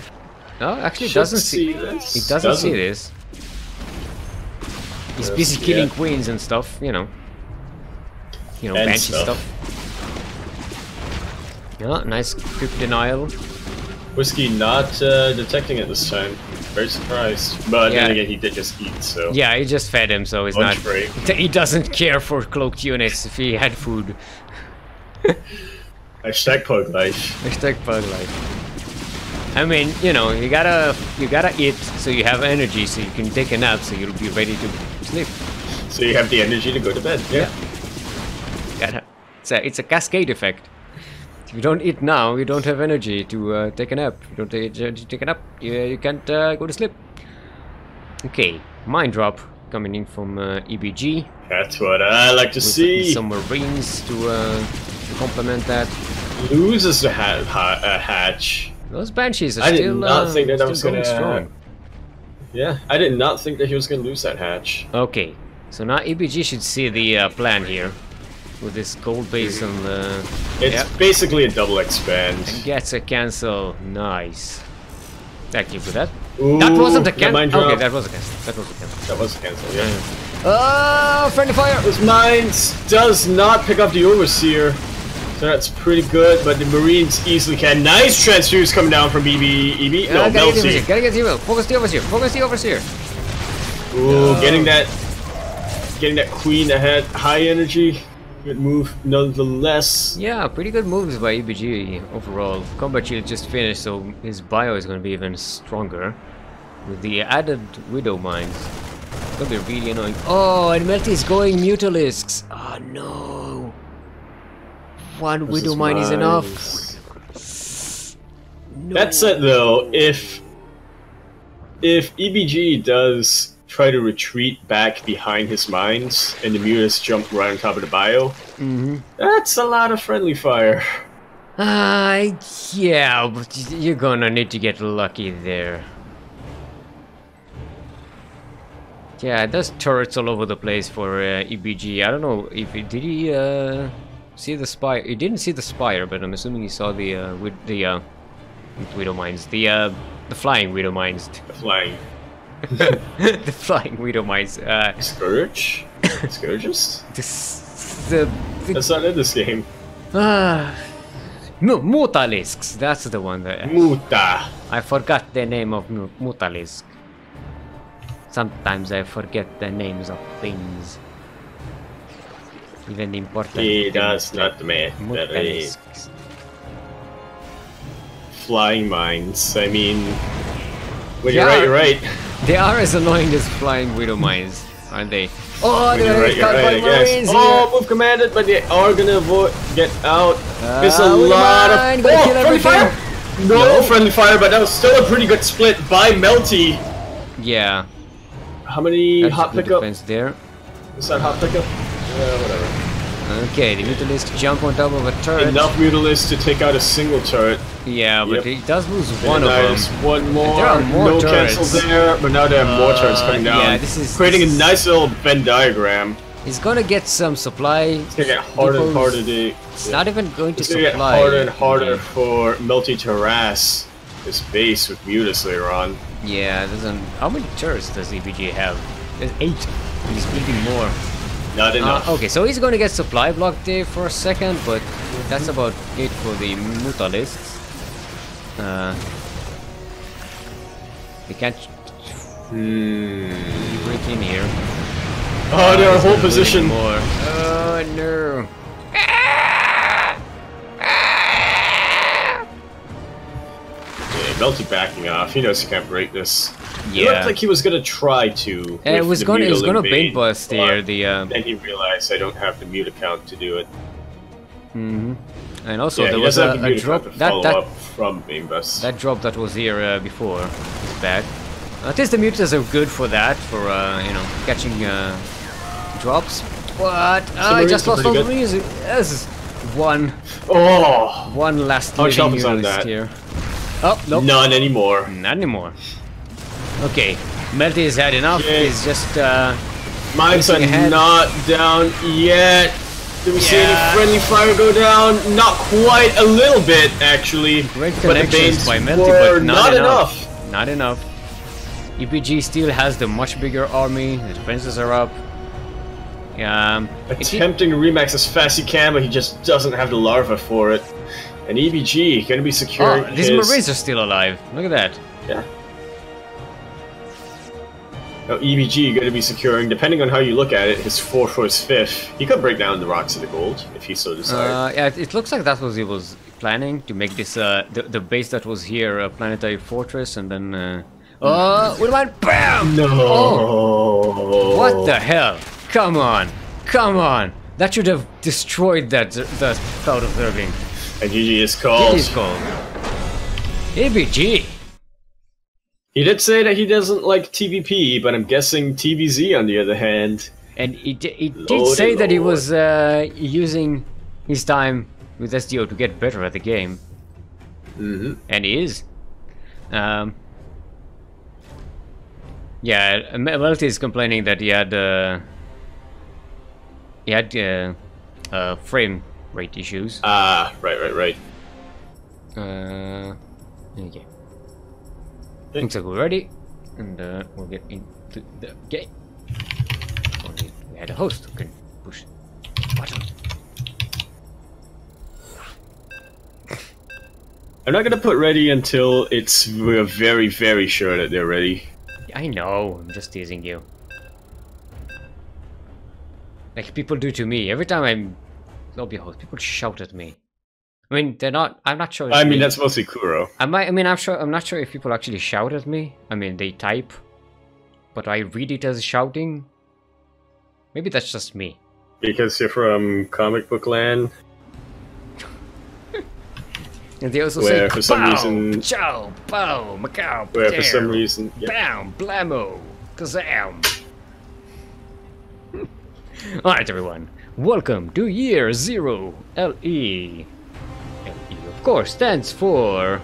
No, actually Should doesn't see see. this. He doesn't, see Doesn't. this. He's Yes, busy killing yeah. queens and stuff, you know. You know, And banshee stuff. stuff. Yeah, nice creep denial. Whiskey not uh, detecting it this time. Very surprised. But Yeah. then again, he did just eat, so. Yeah, he just fed him, so he's Lunch not. break. [laughs] He doesn't care for cloaked units if he had food. [laughs] Hashtag pug life. Hashtag bug life. I mean, you know, you gotta you gotta eat so you have energy so you can take a nap so you'll be ready to sleep. So you have the energy to go to bed. Yeah. Gotta, it's a it's a cascade effect. If you don't eat now, you don't have energy to uh, take a nap. You don't take, uh, take a nap, you, you can't uh, go to sleep. Okay, mine drop coming in from uh, EBG That's what I like to with see. some marines to uh, to complement that. Loses the ha- ha- uh, hatch. Those banshees are I did still not uh, think that I still was going strong. Yeah, I did not think that he was gonna lose that hatch. Okay, so now EBG should see the uh, plan here with this gold base on the It's yeah. basically a double expand. And gets a cancel. Nice. Thank you for that. Ooh, that wasn't a cancel. Okay, that was a cancel. That was a cancel. That was a cancel, yeah. Oh, friendly fire! His mines does not pick up the overseer. So that's pretty good, but the Marines easily can. Nice transfuse coming down from EB. EB? Uh, No, gotta get the overseer. Melty. Gotta get the overseer. Focus the overseer. Focus the overseer. Ooh, getting that getting that queen ahead. High energy. Good move nonetheless. Yeah, pretty good moves by EBG overall. Combat shield just finished, so his bio is gonna be even stronger. With the added widow mines. It's gonna be really annoying. Oh, and Melty is going mutalisks. Oh no. One This widow is mine is enough. No. That said, though, if if EBG does try to retreat back behind his mines and the mutants jump right on top of the bio, Mm-hmm. that's a lot of friendly fire. Uh, yeah, but you're gonna need to get lucky there. Yeah, there's turrets all over the place for uh, EBG. I don't know if he, did he uh, see the spire. He didn't see the spire, but I'm assuming he saw the uh, with the uh, widow mines, the uh, the flying widow mines, The Flying [laughs] the flying widow mines. Uh, scourge, scourges. [laughs] this, the, the That's not in this game. ah, no, Mutalisks. That's the one that Muta. I forgot the name of Mu- Mutalisk. Sometimes I forget the names of things. Even important He does not matter. Mutalisks. Flying mines. I mean, Yeah. you're right, you're right. They are as annoying as flying widow mines, aren't they? Oh, they're right, by right. Marines Oh, move commanded, but they are gonna avoid get out. There's a Uh, lot mind, of oh, friendly fire. No, friendly fire, but that was still a pretty good split by Melty. Yeah, How many that's hot pickup? defense there. Is that hot pickup? Yeah, whatever. Okay, the Mutalisk jump on top of a turret. Enough mutalisks to take out a single turret. Yeah, but Yep. he does lose And one of there's them. One more. There are more no turrets. cancel there, but now there are more turrets Uh, coming down. yeah, this is- creating this- a nice little Venn diagram. He's gonna get some supply. It's gonna get harder and harder to. It's not even going to It's gonna get harder and harder for Melty to harass his base with Mutas later on. Yeah, doesn't. How many turrets does EBG have? There's eight. He's building more. Not Uh, okay, so he's gonna get supply blocked there for a second, but that's about it for the Mutalisks. Uh, they can't Hmm. break in here. Oh, their He's whole position. More. Oh no! Yeah, Melty backing off. He knows he can't break this. It looked like he was gonna try to. Uh, it was gonna, it was gonna bane bust here. The uh, Then he realized I don't have the mute account to do it. mhm. and also yeah, there was a, a drop that that from Bane Bust. that drop that was here uh, before is back. At least the mutas are good for that, for uh, you know catching uh, drops. What? Ah, I just lost all the reason. This is one oh, one last How living is on that? here. Oh nope. none anymore. Not anymore. Okay, Melty has had enough. He's just uh, Mines are not down yet. Do we see any friendly fire go down? Not quite. A little bit, actually. great but the connections by Melty, but not, enough. Not enough. EBG still has the much bigger army. The defenses are up. Um, it did- Attempting to remax as fast as he can, but he just doesn't have the larva for it. And EBG gonna be oh, these his. Marines are still alive. Look at that. Yeah. Now EBG gonna be securing, depending on how you look at it, his fourth or his fifth. He could break down the rocks of the gold if he so desired. Uh, yeah, it, looks like that was he was planning to make this uh, the, the base that was here a planetary fortress, and then uh, oh, what about bam? no. Oh, what the hell? Come on, come on! That should have destroyed that that cloud of Zergling. And GG is called. It is called ABG. He did say that he doesn't like TVP, but I'm guessing TVZ on the other hand. And he, di- he did Lordy say that he was uh, using his time with SDO to get better at the game. Mm-hmm. And he is. Um, yeah, Melty is complaining that he had uh, he had uh, uh, frame rate issues. Ah, right, right, right. Uh, okay. Looks like we're ready, and uh, we'll get into the game. Only we had a host who can push the button. I'm not gonna put ready until it's we're very, very sure that they're ready. I know, I'm just teasing you. Like people do to me. Every time I'm lobby host, people shout at me. I mean, they're not. I'm not sure. if I mean, that's mostly Kuro. I might. I mean, I'm sure. I'm not sure if people actually shout at me. I mean, they type, but I read it as shouting. Maybe that's just me. Because you're from comic book land. And they also Where say, for some "Pow, reason- chow, pow, macau, Where for some reason. Yeah. bam, blammo, kazam. [laughs] Alright, everyone. Welcome to year zero. LE. Course, stands for.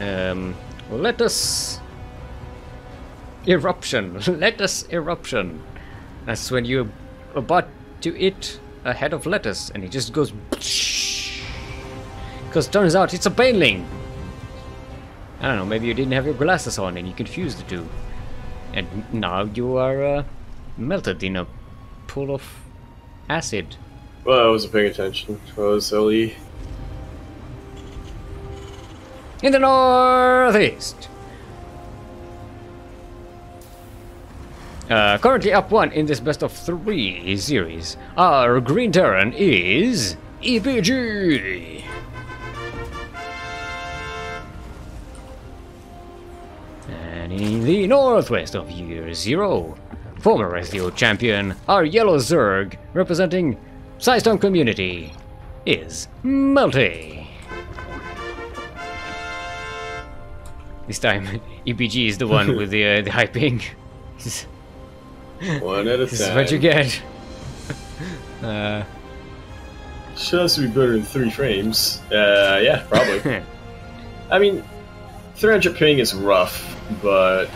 Um. Let us. Eruption. [laughs] let us eruption. That's when you're about to eat a head of lettuce and it just goes. [laughs] Because turns out it's a baneling. I don't know, maybe you didn't have your glasses on and you confused the two. And now you are uh, melted in a pool of acid. Well, I wasn't paying attention. I was LE. In the northeast. Uh, currently up one in this best of three series. Our green Terran is EBG. And in the northwest of year zero, former SDO champion, our yellow Zerg, representing Systone community, is Melty. This time, [laughs] EBG is the one [laughs] with the uh, the high ping. One at a [laughs] is time. what you get. uh, Should also be better than three frames. Uh, yeah, probably. I mean, 300 ping is rough, but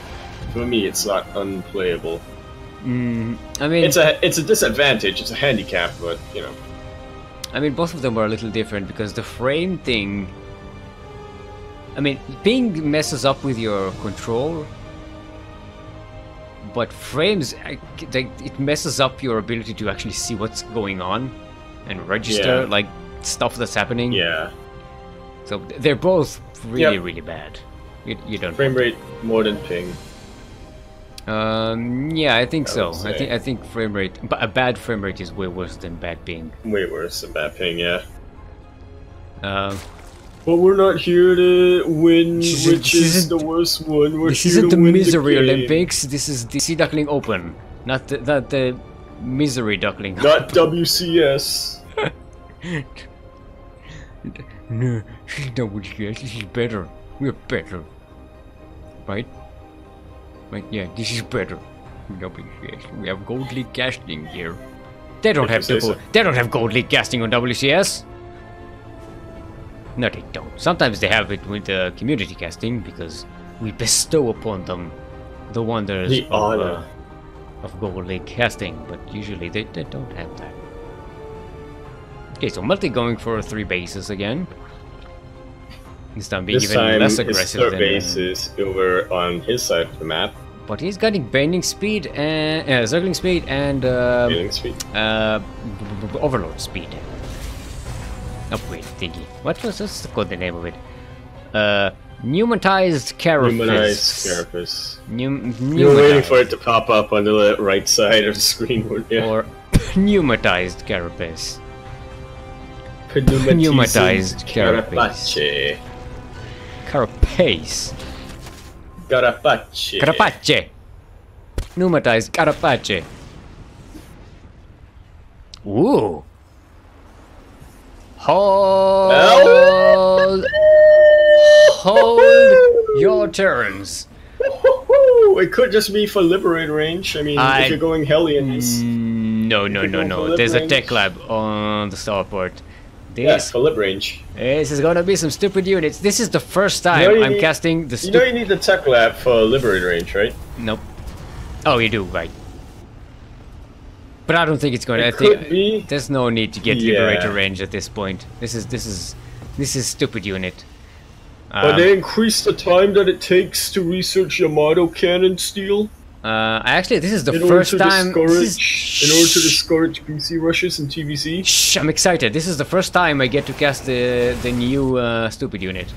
for me, it's not unplayable. Mm, I mean, It's a it's a disadvantage. It's a handicap, but you know. I mean, both of them are a little different because the frame thing. I mean, ping messes up with your control, but frames like it messes up your ability to actually see what's going on and register Yeah. like stuff that's happening. Yeah, So they're both really, Yep. really bad. You, you don't. frame rate more than ping. Um, yeah, I think I so. I think I think frame rate, but a bad frame rate is way worse than bad ping. Way worse than bad ping. Yeah. Uh, But we're not here to win, which is the worst one. We're This isn't the Misery the. Olympics, this is the Sea Duckling Open. Not the, not the Misery Duckling. Not WCS. [laughs] No, she's WCS, this is better. We're better. Right? Right, yeah, this is better. WCS. We have Gold League casting here. They don't have you the say go- so. they don't have Gold League casting on WCS. No, they don't. Sometimes they have it with the community casting because we bestow upon them the wonders The of, uh, of Gold League casting, but usually they, they don't have that. Okay, so Melty going for three bases again. This time being This even time, less his aggressive third than. base is over on his side of the map. But he's getting bending speed and uh, circling speed and uh, speed. uh, overlord speed. Upgrade thingy. What was this called the name of it? Uh, pneumatized carapace. Pneumatized carapace. Pneum- You were waiting for pneumatized it to pop up on the right side of the screen, [laughs] you? or [laughs] pneumatized carapace. Pneumatized pneumatized carapace. Carapace. Carapace. Carapace. Pneumatized carapace. Ooh. Hold. Hold your turns. It could just be for liberate range. I mean, I- if you're going Hellions, Mm, No, no, no, no. There's a tech lab on the starport. Yeah, This, for lib range. this is gonna be some stupid units. This is the first time You know you I'm need- casting the You know you need the tech lab for liberate range, right? Nope. Oh, you do, right. But I don't think it's gonna. It I think could be. there's no need to get Yeah. liberator range at this point. This is this is this is stupid unit. But Um, they increase the time that it takes to research Yamato cannon steel uh, actually, this is the in first time. Is... In order to discourage BC rushes and TVC. Shh, I'm excited. This is the first time I get to cast the the new uh, stupid unit.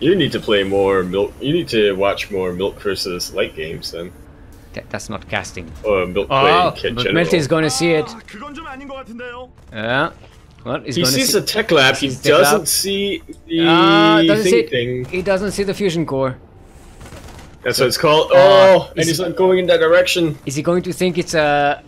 You need to play more milk. You need to watch more milk versus light games then. That's not casting. Or milk oh, playing kid Melty is gonna see it. Yeah. What, he sees see the tech lab. He doesn't lab. see the doesn't see thing. He doesn't see the fusion core. That's what it's called. Uh, Oh, and he's not going in that direction. Is he going to think it's a?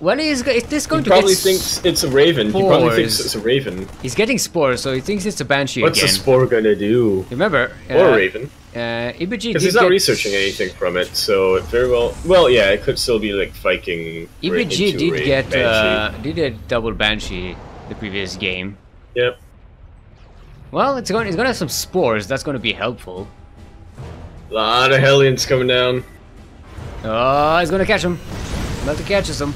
Well, is, is this going He to probably thinks it's a raven. He probably thinks it's a raven. He's getting spores, so he thinks it's a banshee What's again. a spore gonna do? Remember, Or uh, a raven? Uh, Because he's not researching anything from it, so it very well. Well, yeah, it could still be like Viking. IBG did Raven get uh, did a double banshee the previous game. Yep. Well, it's going it's going to have some spores. That's going to be helpful. Lot of Hellions coming down. Oh, he's going to catch him. Melty catches him.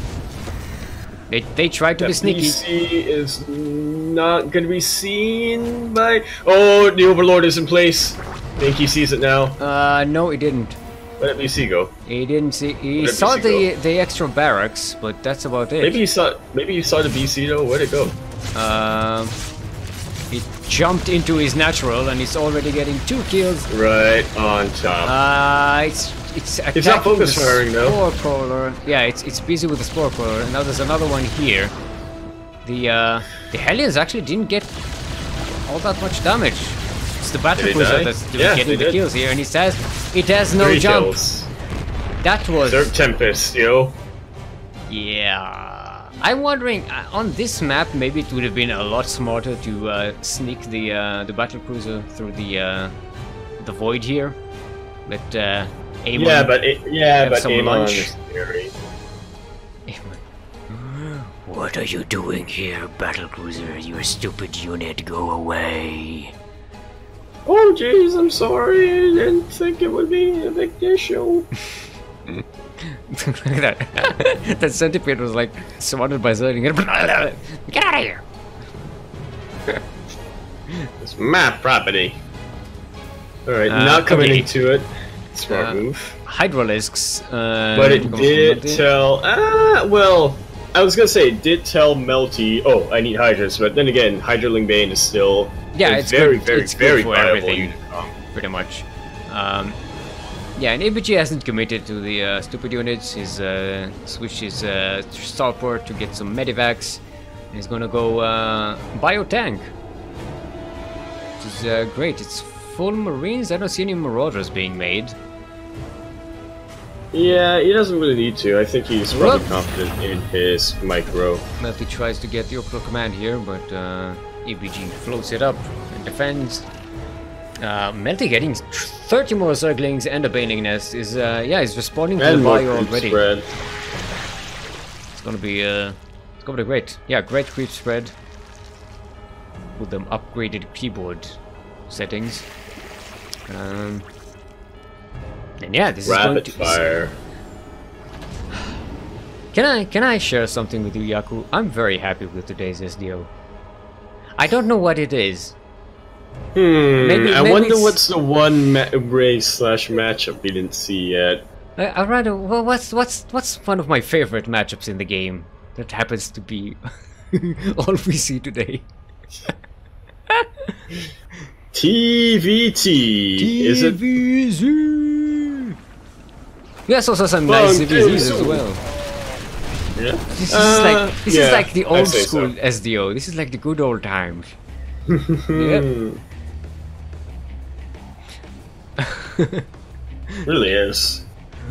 They they tried to That be sneaky. BC is not gonna be seen by. Oh, the Overlord is in place. think he sees it now. Uh, no, he didn't. Did BC go? He didn't see. He saw BC the the extra barracks, but that's about it. Maybe he saw. Maybe he saw the BC though. Where'd it go? Um, he jumped into his natural, and he's already getting two kills. Right on top. Uh, it's it's attacking He's not focus the firing, though. spore crawler. Yeah, it's it's busy with the spore crawler. And now there's another one here. The uh, the Hellions actually didn't get all that much damage. It's the battle cruiser that's Yeah, getting the did. kills here, and he says it has no Three jump. kills. That was Zerg Tempest, yo. yeah. I'm wondering uh, on this map maybe it would have been a lot smarter to uh, sneak the uh, the battle cruiser through the uh, the void here, but uh, Amon, Yeah, but it, yeah, but some Amon lunch. is scary. Amon. What are you doing here, battle cruiser? You stupid unit, go away. Oh jeez, I'm sorry. I didn't think it would be a big issue. [laughs] [laughs] Look at that. that centipede was like surrounded by Zergling. [laughs] Get out of here! [laughs] It's my property. Alright, Uh, not coming okay. to it. Smart Uh, move. Hydralisks. Uh, But it did tell. Ah, well, I was gonna say it did tell Melty. Oh, I need Hydras, but then again, Hydraling Bane is still Yeah, it's very, good- very, it's good for everything. Pretty much. Um, yeah, and ABG hasn't committed to the uh, stupid units. He's uh, switched his uh, starport to get some medivacs. And He's gonna go uh, bio tank. is uh, great. It's full Marines. I don't see any Marauders being made. Yeah, he doesn't really need to. I think he's probably Whoop. confident in his micro. Melty tries to get the orbital command here, but uh, EBG floats it up and defends. Uh, Melty getting 30 more Zerglings and a Baneling Nest is, uh, yeah, he's responding to the bio already. spread. It's gonna be, uh, it's gonna be great. Yeah, great creep spread with them upgraded keyboard settings. Um, and yeah, this is going to. fire. Can I can I share something with you, Yaku? I'm very happy with today's SDO. I don't know what it is. Hmm. Maybe- I maybe wonder it's- what's the one race slash matchup we didn't see yet. I, I rather well, what's what's what's one of my favorite matchups in the game that happens to be [laughs] all we see today. [laughs] TVT. Is it? TVZ. Yes, also some Well, nice TVZs as well. Yeah. This is Uh, like this yeah, is like the old school so. SDO. This is like the good old times. [laughs] Really is.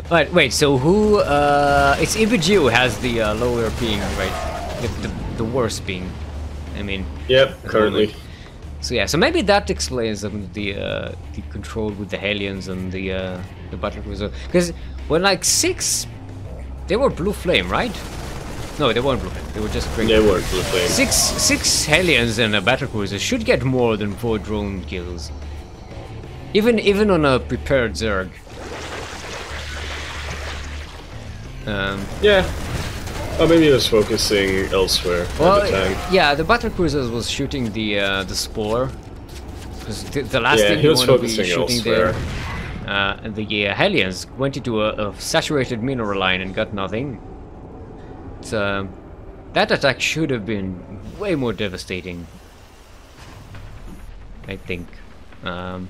Right, wait, so who, uh, it's who has the uh, lower ping, right? The, the, the worst ping, I mean. Yep. Currently. So yeah, so maybe that explains of the, uh, the control with the Hellions and the, uh, the battle cruiser. Because when like six, they were blue flame, right? No, they weren't blue flame, they were just green. They weren't blue flame. Six, six Hellions and a battle cruiser should get more than four drone kills. Even, even on a prepared Zerg. Um, Yeah. Oh, maybe he was focusing elsewhere Well, at the time. yeah, the battle cruisers was shooting the uh, the spore. Because the, the last Yeah, thing he was want to be focusing shooting elsewhere. there. Uh, and the uh, Hellions went into a, a saturated mineral line and got nothing. Um, that attack should have been way more devastating. I think. Um,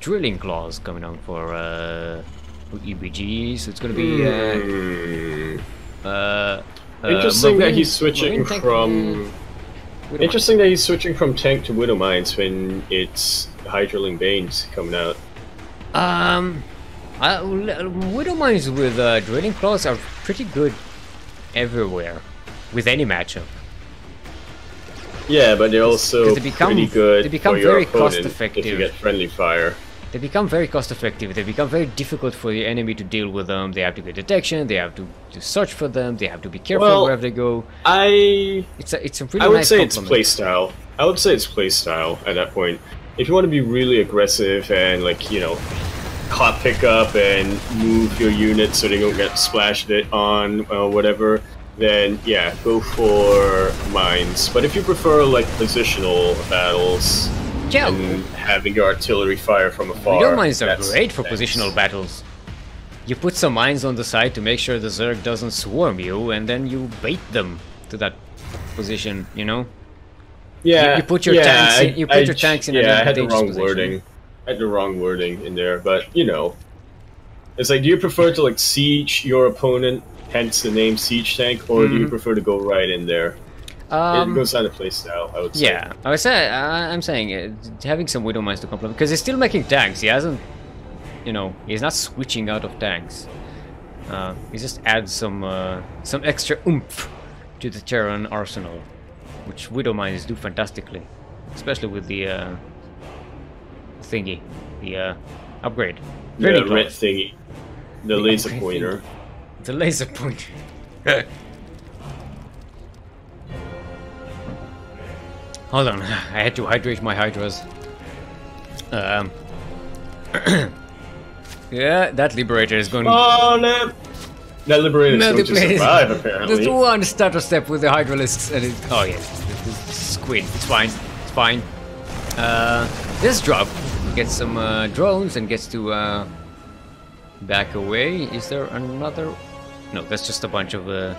drilling claws coming on for uh, for EBG, so it's gonna be. Uh, Hmm. uh, uh, Interesting that he's switching from. uh, Interesting that he's switching from tank to widow mines when it's Hydraling Banes coming out. Um, uh, Widow Mines with uh, Drilling Claws are pretty good everywhere, with any matchup. Yeah, but they're also they become- pretty good they become very opponent cost-effective. if you get friendly fire. They become very cost effective, they become very difficult for the enemy to deal with them, they have to get detection, they have to, to search for them, they have to be careful Well, wherever they go. I It's a, it's a really I would nice say it's playstyle. I would say it's playstyle at that point. If you want to be really aggressive and like you know, hot pick up and move your unit so they don't get splashed it on or whatever, then yeah, go for mines. But if you prefer like positional battles Yeah, and having your artillery fire from afar, your Mines are that's- great for that's- positional battles. You put some mines on the side to make sure the Zerg doesn't swarm you, and then you bait them to that position, you know? Yeah, you put your yeah, tanks in- I- you put I your tanks in an Yeah, I had the wrong position. wording. Had the wrong wording in there, but you know, it's like, do you prefer to like siege your opponent, hence the name siege tank, or do you Mhm. prefer to go right in there? it Um, goes down to playstyle, I would say. yeah, I was say, I- I'm saying uh, having some Widow Mines to complement because he's still making tanks. He hasn't, you know, he's not switching out of tanks. Uh, he just adds some uh, some extra oomph to the Terran arsenal, which Widow Mines do fantastically, especially with the uh, thingy, the uh, upgrade. The red thingy, the The laser pointer. The laser pointer. [laughs] Hold on, I had to hydrate my hydras. Um. [clears throat] yeah, that liberator is going. Oh no! That liberator is going to survive, Just apparently. [laughs] one starter step with the hydralisks and it. Oh yes, this, this. It's fine. It's fine. Uh, this drop gets some uh, drones and gets to uh, back away. Is there another? No, that's just a bunch of uh,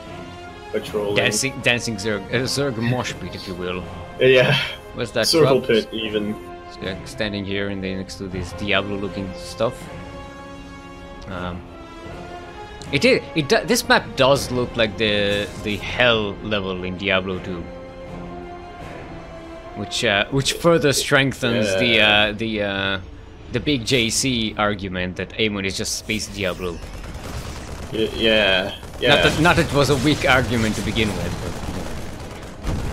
Patrolling. dancing, dancing Zerg, uh, Zerg mosh pit, if you will. [laughs] Yeah, What's that? circle pit even. Yeah, standing here and then next to this Diablo-looking stuff. Um, it is. It do, this map does look like the the hell level in Diablo 2. Which uh, which further strengthens the Yeah. uh, the uh, the big JC argument that Amon is just Space Diablo. Y- yeah. Yeah. Not that not that it was a weak argument to begin with.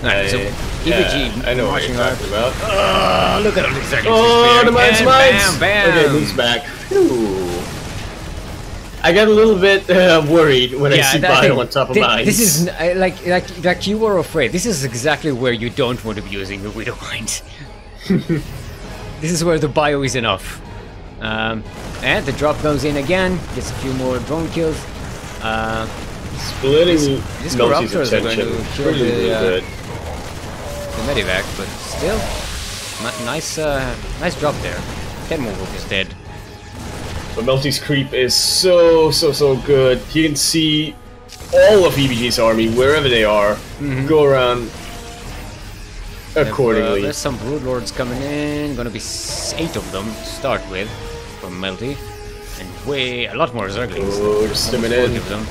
But, Alright, so I- EBG yeah, I know what you're about. Oh, look at these seconds. Oh, the mines, bam, mines! Bam, bam. Okay, moves back. I got a little bit uh, worried when I see Bio on top of thi- mines. This is like like like you were afraid. This is exactly where you don't want to be using the Widow Mines. [laughs] this is where the bio is enough. Um, and the drop goes in again, gets a few more drone kills. Uh, splitting these Melty's corruptors are going to kill Really, the, uh, good. the medivac, but still, ni- nice uh, nice drop there. Kenmore is dead. But Melty's creep is so, so, so good. He can see all of EBG's army, wherever they are, go around Uh, accordingly. there's some brood lords coming in. Gonna be eight of them to start with from Melty, and way a lot more Zerglings. oh, just stimming in. of them.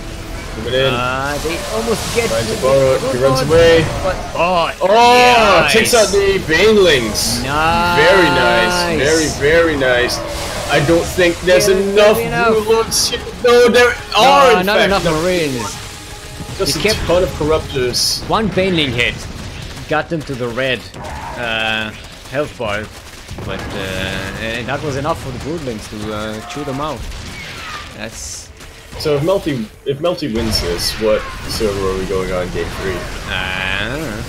In. Uh, they almost get. Trying to borrow it. He runs away. But, oh, Oh, nice. takes out the Banelings. Nice. Very nice. Very, very nice. I don't think there's Yeah, enough maybe enough. Blue here. No, there No, are, in not fact, enough Marines. Just He a kept- ton of Corruptors. One Baneling hit got them to the red uh, health bar, but uh, and that was enough for the broodlings to uh, chew them out. That's So if Melty, if Melty wins this, what server are we going on game three? Uh, uh,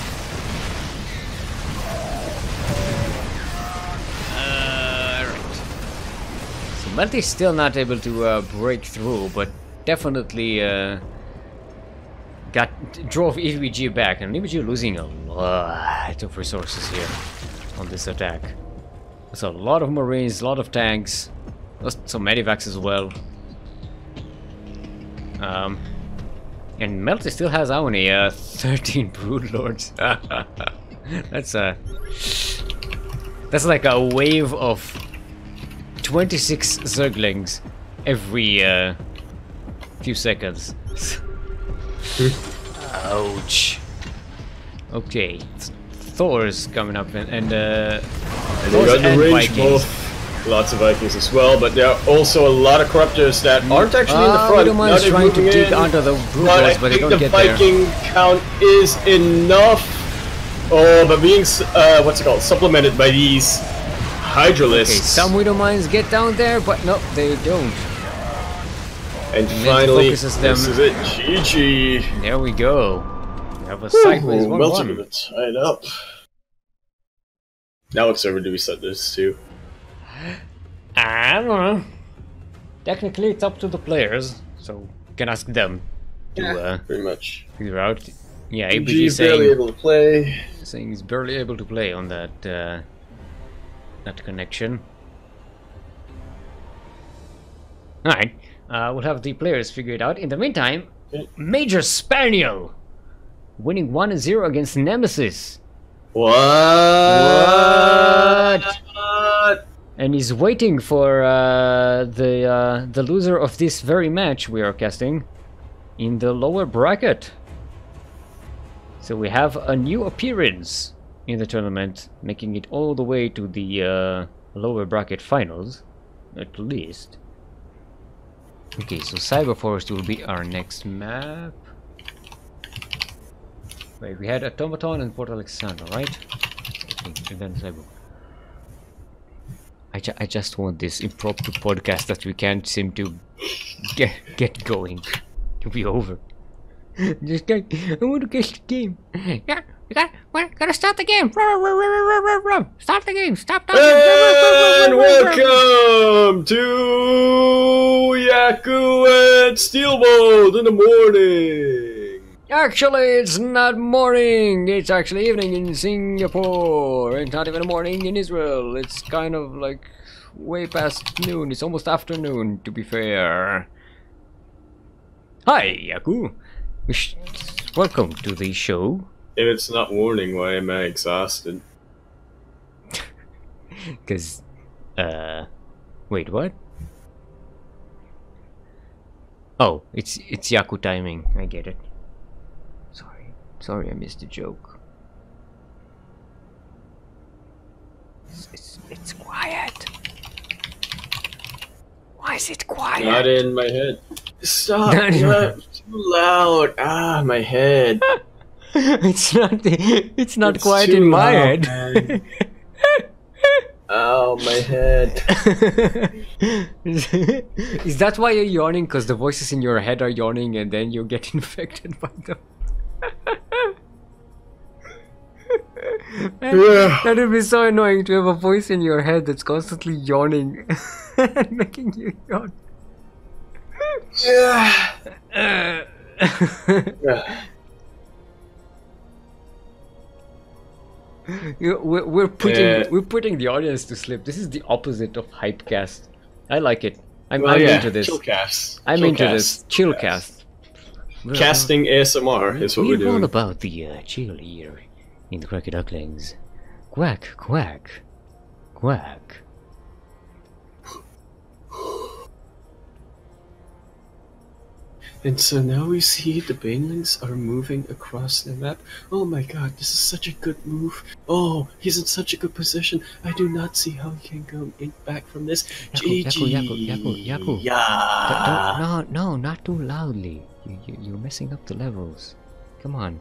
So Melty's still not able to uh, break through, but definitely uh, got drove EBG back, and EBG losing a lot of resources here on this attack. There's a lot of marines, a lot of tanks, some medivacs as well. Um, and Melty still has how many? Uh, [laughs] 13 brood lords. [laughs] that's a. That's like a wave of 26 zerglings every uh, few seconds. Ouch. Okay, Th- Thor's coming up and, and uh, And they got the and range Vikings. both. Lots of Vikings as well, but there are also a lot of Corruptors that aren't actually in the Ah, front. Widowmine Now is they're trying to dig in. onto the brood But I lords, they think don't the get there. Viking count is enough. Oh, but being uh, what's it called? Supplemented by these Hydralisks. Okay, some Widow Mines get down there, but no, they don't. and then finally, this is it. GG. There we go. We have a sideways Ooh, 1 Melty 1. it tied up. Now what server do we set this to? I don't know. Technically, it's up to the players, so you can ask them to uh, Pretty much. figure out. Yeah, EBG is barely able to play. saying he's barely able to play on that uh, that connection. Alright, uh, we'll have the players figure it out. In the meantime, Major Spaniel winning 1-0 against Nemesis. What? What? and he's waiting for uh, the uh, the loser of this very match we are casting in the lower bracket. So we have a new appearance in the tournament, making it all the way to the uh, lower bracket finals, at least. Okay, so Cyber Forest will be our next map. Wait, we had Automaton and Port Alexander, right? Okay, then Cyber. I, ju- I just want this impromptu podcast that we can't seem to get get going [laughs] to be over. [laughs] Just I want to catch the game. Yeah, [laughs] we got we gotta start the game. Start the game. Stop talking. And welcome to Yaku and Steelmold in the morning. Actually, it's not morning. It's actually evening in Singapore. It's not even morning in Israel. It's kind of like way past noon. It's almost afternoon, to be fair. Hi, Yaku. Welcome to the show. If it's not warning, why am I exhausted? [laughs] Cause, uh, wait, what? Oh, it's it's Yaku timing. I get it. Sorry, sorry, I missed the joke. It's, it's, it's quiet. Why is it quiet? Not in my head. Stop! [laughs] Not too loud. Ah, my head. [laughs] [laughs] it's not. It's not It's quiet too in my loud, head. man. Ow, my head. [laughs] is that why you're yawning? Because the voices in your head are yawning, and then you get [laughs] infected by them. Yeah. that would be so annoying to have a voice in your head that's constantly yawning and making you yawn. Yeah. Uh, Yeah. We're, we're putting Yeah. we're putting the audience to sleep. This is the opposite of hypecast. I like it. I'm, Well, I'm yeah. into this. Chillcast. I'm into this. Chillcast. Casting ASMR is what we're We're all doing. about the uh, chill here in the Quacky Ducklings. Quack, quack, quack. And so now we see the banelings are moving across the map. Oh my god, this is such a good move. Oh, he's in such a good position. I do not see how he can go in back from this. Yaku. Yaku, Yaku, Yaku, Yaku. Yeah. No, no, not too loudly. You, you, you're messing up the levels. Come on.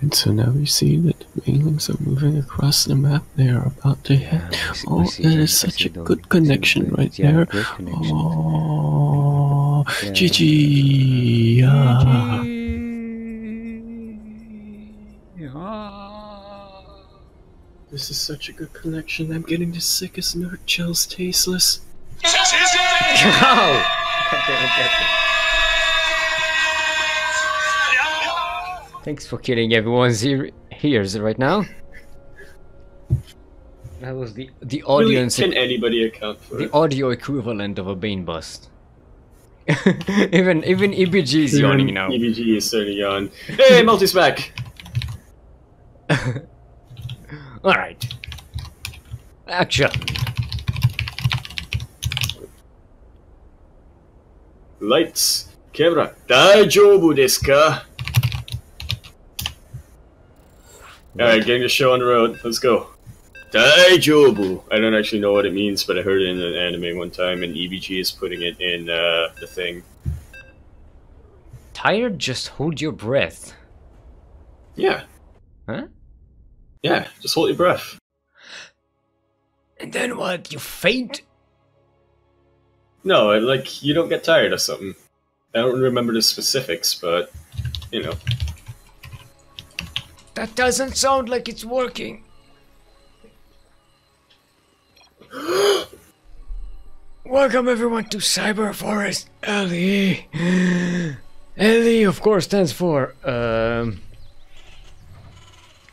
And so now we see that the banelings are moving across the map. They are about to hit. we see- Oh, we see that them, is we such a good connection them. right Yeah, there. connection. Oh, Yeah. GG. Yeah. This is such a good connection. I'm getting the sickest nerd chills tasteless. [laughs] [laughs] Thanks for killing everyone's ear- ears right now. That was the the audience, Really, can anybody account for the it? audio equivalent of a Bane bust. [laughs] even even EBG is yawning now. EBG is turning on. Hey, [laughs] Melty's back! [laughs] All right. Action. Lights, camera, daijoubu desu ka? Alright, getting the show on the road. Let's go. Daijoubu. I don't actually know what it means, but I heard it in an anime one time, and EBG is putting it in uh, the thing. Tired? Just hold your breath. Yeah, Huh? yeah, just hold your breath. And then what? You faint? No, like, you don't get tired of something. I don't remember the specifics, but, you know. That doesn't sound like it's working. [gasps] Welcome everyone to Cyber Forest LE. [gasps] LE of course stands for um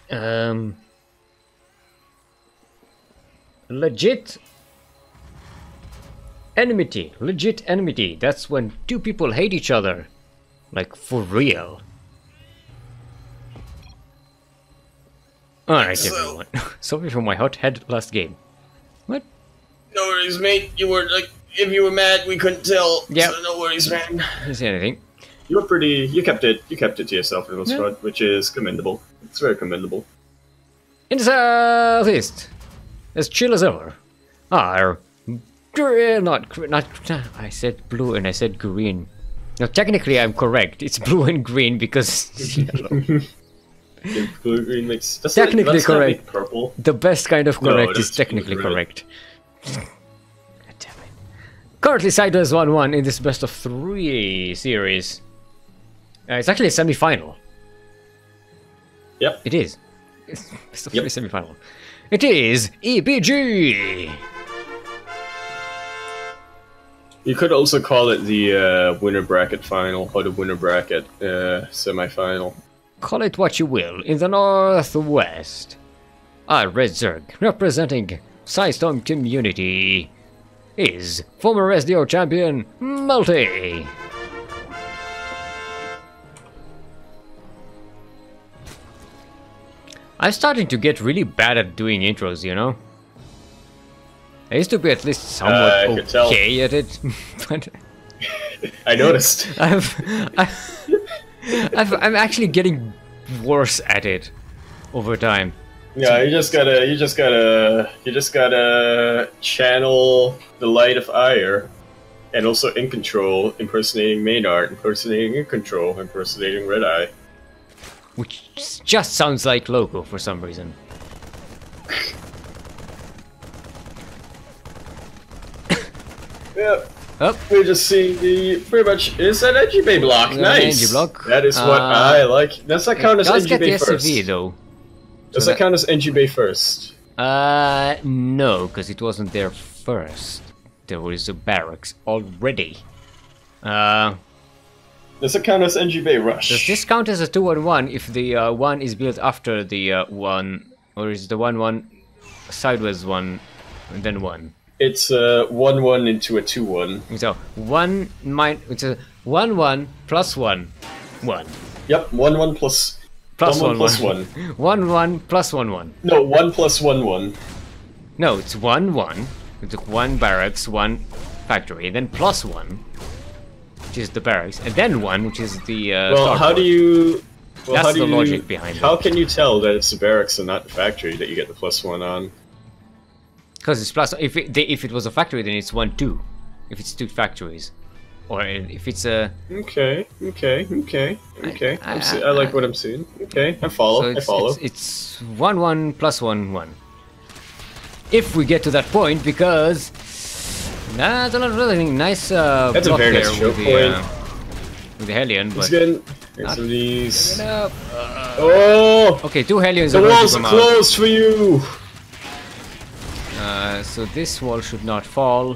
um legit enmity. Legit enmity. That's when two people hate each other. Like for real. Alright everyone. [laughs] Sorry for my hot head last game. What? No worries, mate. You were, like, if you were mad, we couldn't tell. Yeah. So no worries, man. Didn't say anything. You were pretty. You kept it. You kept it to yourself for Yeah. part, which is commendable. It's very commendable. In the southeast, as chill as ever, are gr- not not. [laughs] I said blue and I said green. Now technically I'm correct. It's [laughs] blue and green because it's yellow. If blue green makes that's Technically that's correct. Purple. the best kind of No, correct is technically correct. God damn it. Currently, Siders 1 1 in this best of three series. Uh, it's actually a semi final. Yep. It is. It's best of Yep. three semi final. It is EBG! You could also call it the uh, winner bracket final or the winner bracket uh, semi-final. Call it what you will. In the northwest, our Red Zerg, representing Psystorm community, is former SDO champion Melty. I'm starting to get really bad at doing intros, you know? I used to be at least somewhat uh, tell. okay at it, [laughs] but [laughs] I noticed. I've, I've, I've, I'm actually getting worse at it over time. Yeah, you just gotta, you just gotta, you just gotta channel the light of ire, and also in control, impersonating Maynarde, impersonating in control, impersonating Red Eye. Which just sounds like local for some reason. [laughs] Yeah. Oh, We just see the pretty much is an NG Bay block. Yeah, nice. NG block. That is what Uh, I like. Does that count as NG Bay first? SUV though. Does So that count as NG Bay first? Uh, no, because it wasn't there first. There was a barracks already. Uh, Does it count as NG Bay rush? does this count as a 2 on 1 if the uh, 1 is built after the uh, 1? Or is the 1 1 sideways 1 and then 1? It's a one one into a two one. So 1 min- it's a 1 1 plus 1 1. Yep, one one plus Plus one, 1 plus 1. one. 1 1 plus 1 1. No, one plus one one. No, it's 1 1. It's 1 barracks, 1 factory, and then plus 1, which is the barracks, and then 1, which is the. Uh, Well, how do you? Well, That's how the you, logic behind it. How can you tell that it's the barracks and not the factory that you get the plus one on? Because it's plus. If it, they, if it was a factory, then it's 1 2. If it's two factories. Or if it's a. Okay, okay, okay, okay. I- see- I- I like what I'm seeing. Okay, I follow. So I follow. it's, it's 1 1 plus 1 1. If we get to that point, because. That's a lot of really nice uh, That's a very nice with choke the, point. uh, with the Hellion, It's but. good. Some of these. Enough. Oh, Okay, two Hellions the walls come out. closed for you. Uh, so this wall should not fall.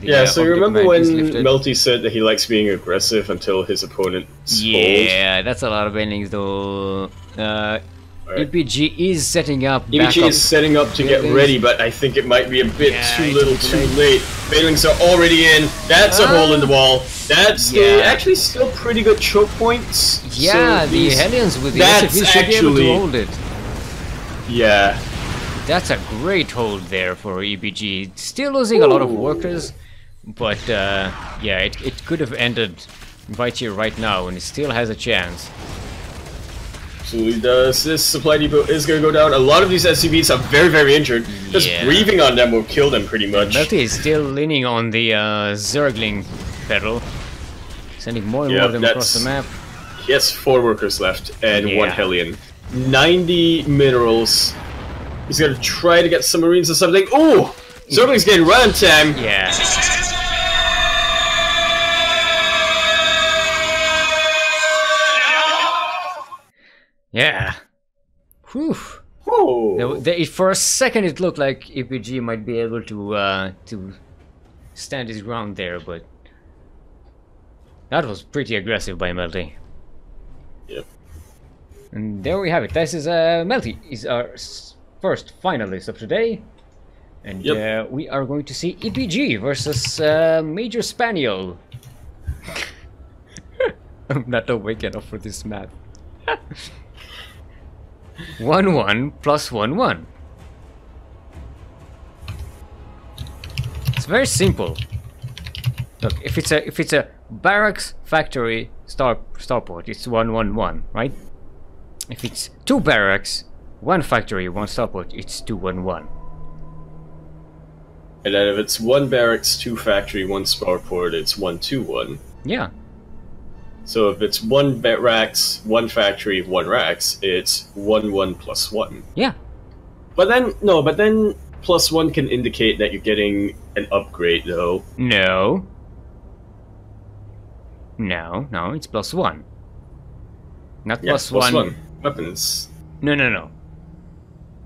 The, Yeah. uh, So you remember when. Melty said that he likes being aggressive until his opponent? Yeah, that's a lot of endings though. Uh, Alright. EBG is setting up backup. is setting up to get ready, but I think it might be a bit Yeah, too little, too late. late. Banelings are already in. That's a hole in the wall. That's Yeah. actually still pretty good choke points. Yeah, So the Hellions with the SCV should be able to hold it. Yeah. That's a great hold there for EBG. Still losing a lot of workers, but uh, yeah, it, it could have ended right here, right now, and it still has a chance. Absolutely does. This supply depot is going to go down. A lot of these SCVs are very, very injured. Just breathing on them will kill them pretty much. Melty is still leaning on the uh, Zergling pedal, sending more and Yeah, more of them across the map. He has four workers left and one Hellion. 90 minerals. He's to try to get some marines or something. Oh! Zergling's getting run time. Yeah. Yeah. Whew. Oh. For a second, it looked like EBG might be able to uh, to stand his ground there, but that was pretty aggressive by Melty. Yep. And there we have it. This is uh, Melty is our first finalist of today, and Yep. uh, we are going to see EBG versus uh, Major Spaniel. [laughs] I'm not awake enough for this map. [laughs] one one plus one one. It's very simple. Look, if it's a if it's a barracks factory star starport, it's one one one, right? If it's two barracks, one factory, one starport, it's two one one. And then if it's one barracks, two factory, one starport, it's one two one. Yeah, So if it's one barracks, one factory, one racks, it's one one plus one. yeah. But then no, but then plus one can indicate that you're getting an upgrade though. No. No, no, it's plus one. Not Yeah, plus plus one. one. Weapons. No, no, no.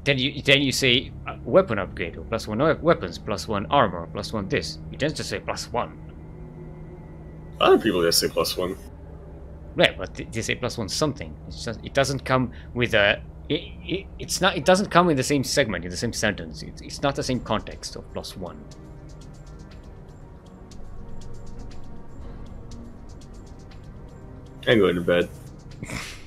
Then you then you say uh, weapon upgrade or plus one weapons, plus one armor, plus one this. You tend to say plus one. Other people just say plus one. Yeah, but th- they say plus one something. It's just it doesn't come with a. It, it, it's not. It doesn't come in the same segment in the same sentence. It's, it's not the same context of plus one. I'm going to bed. [laughs]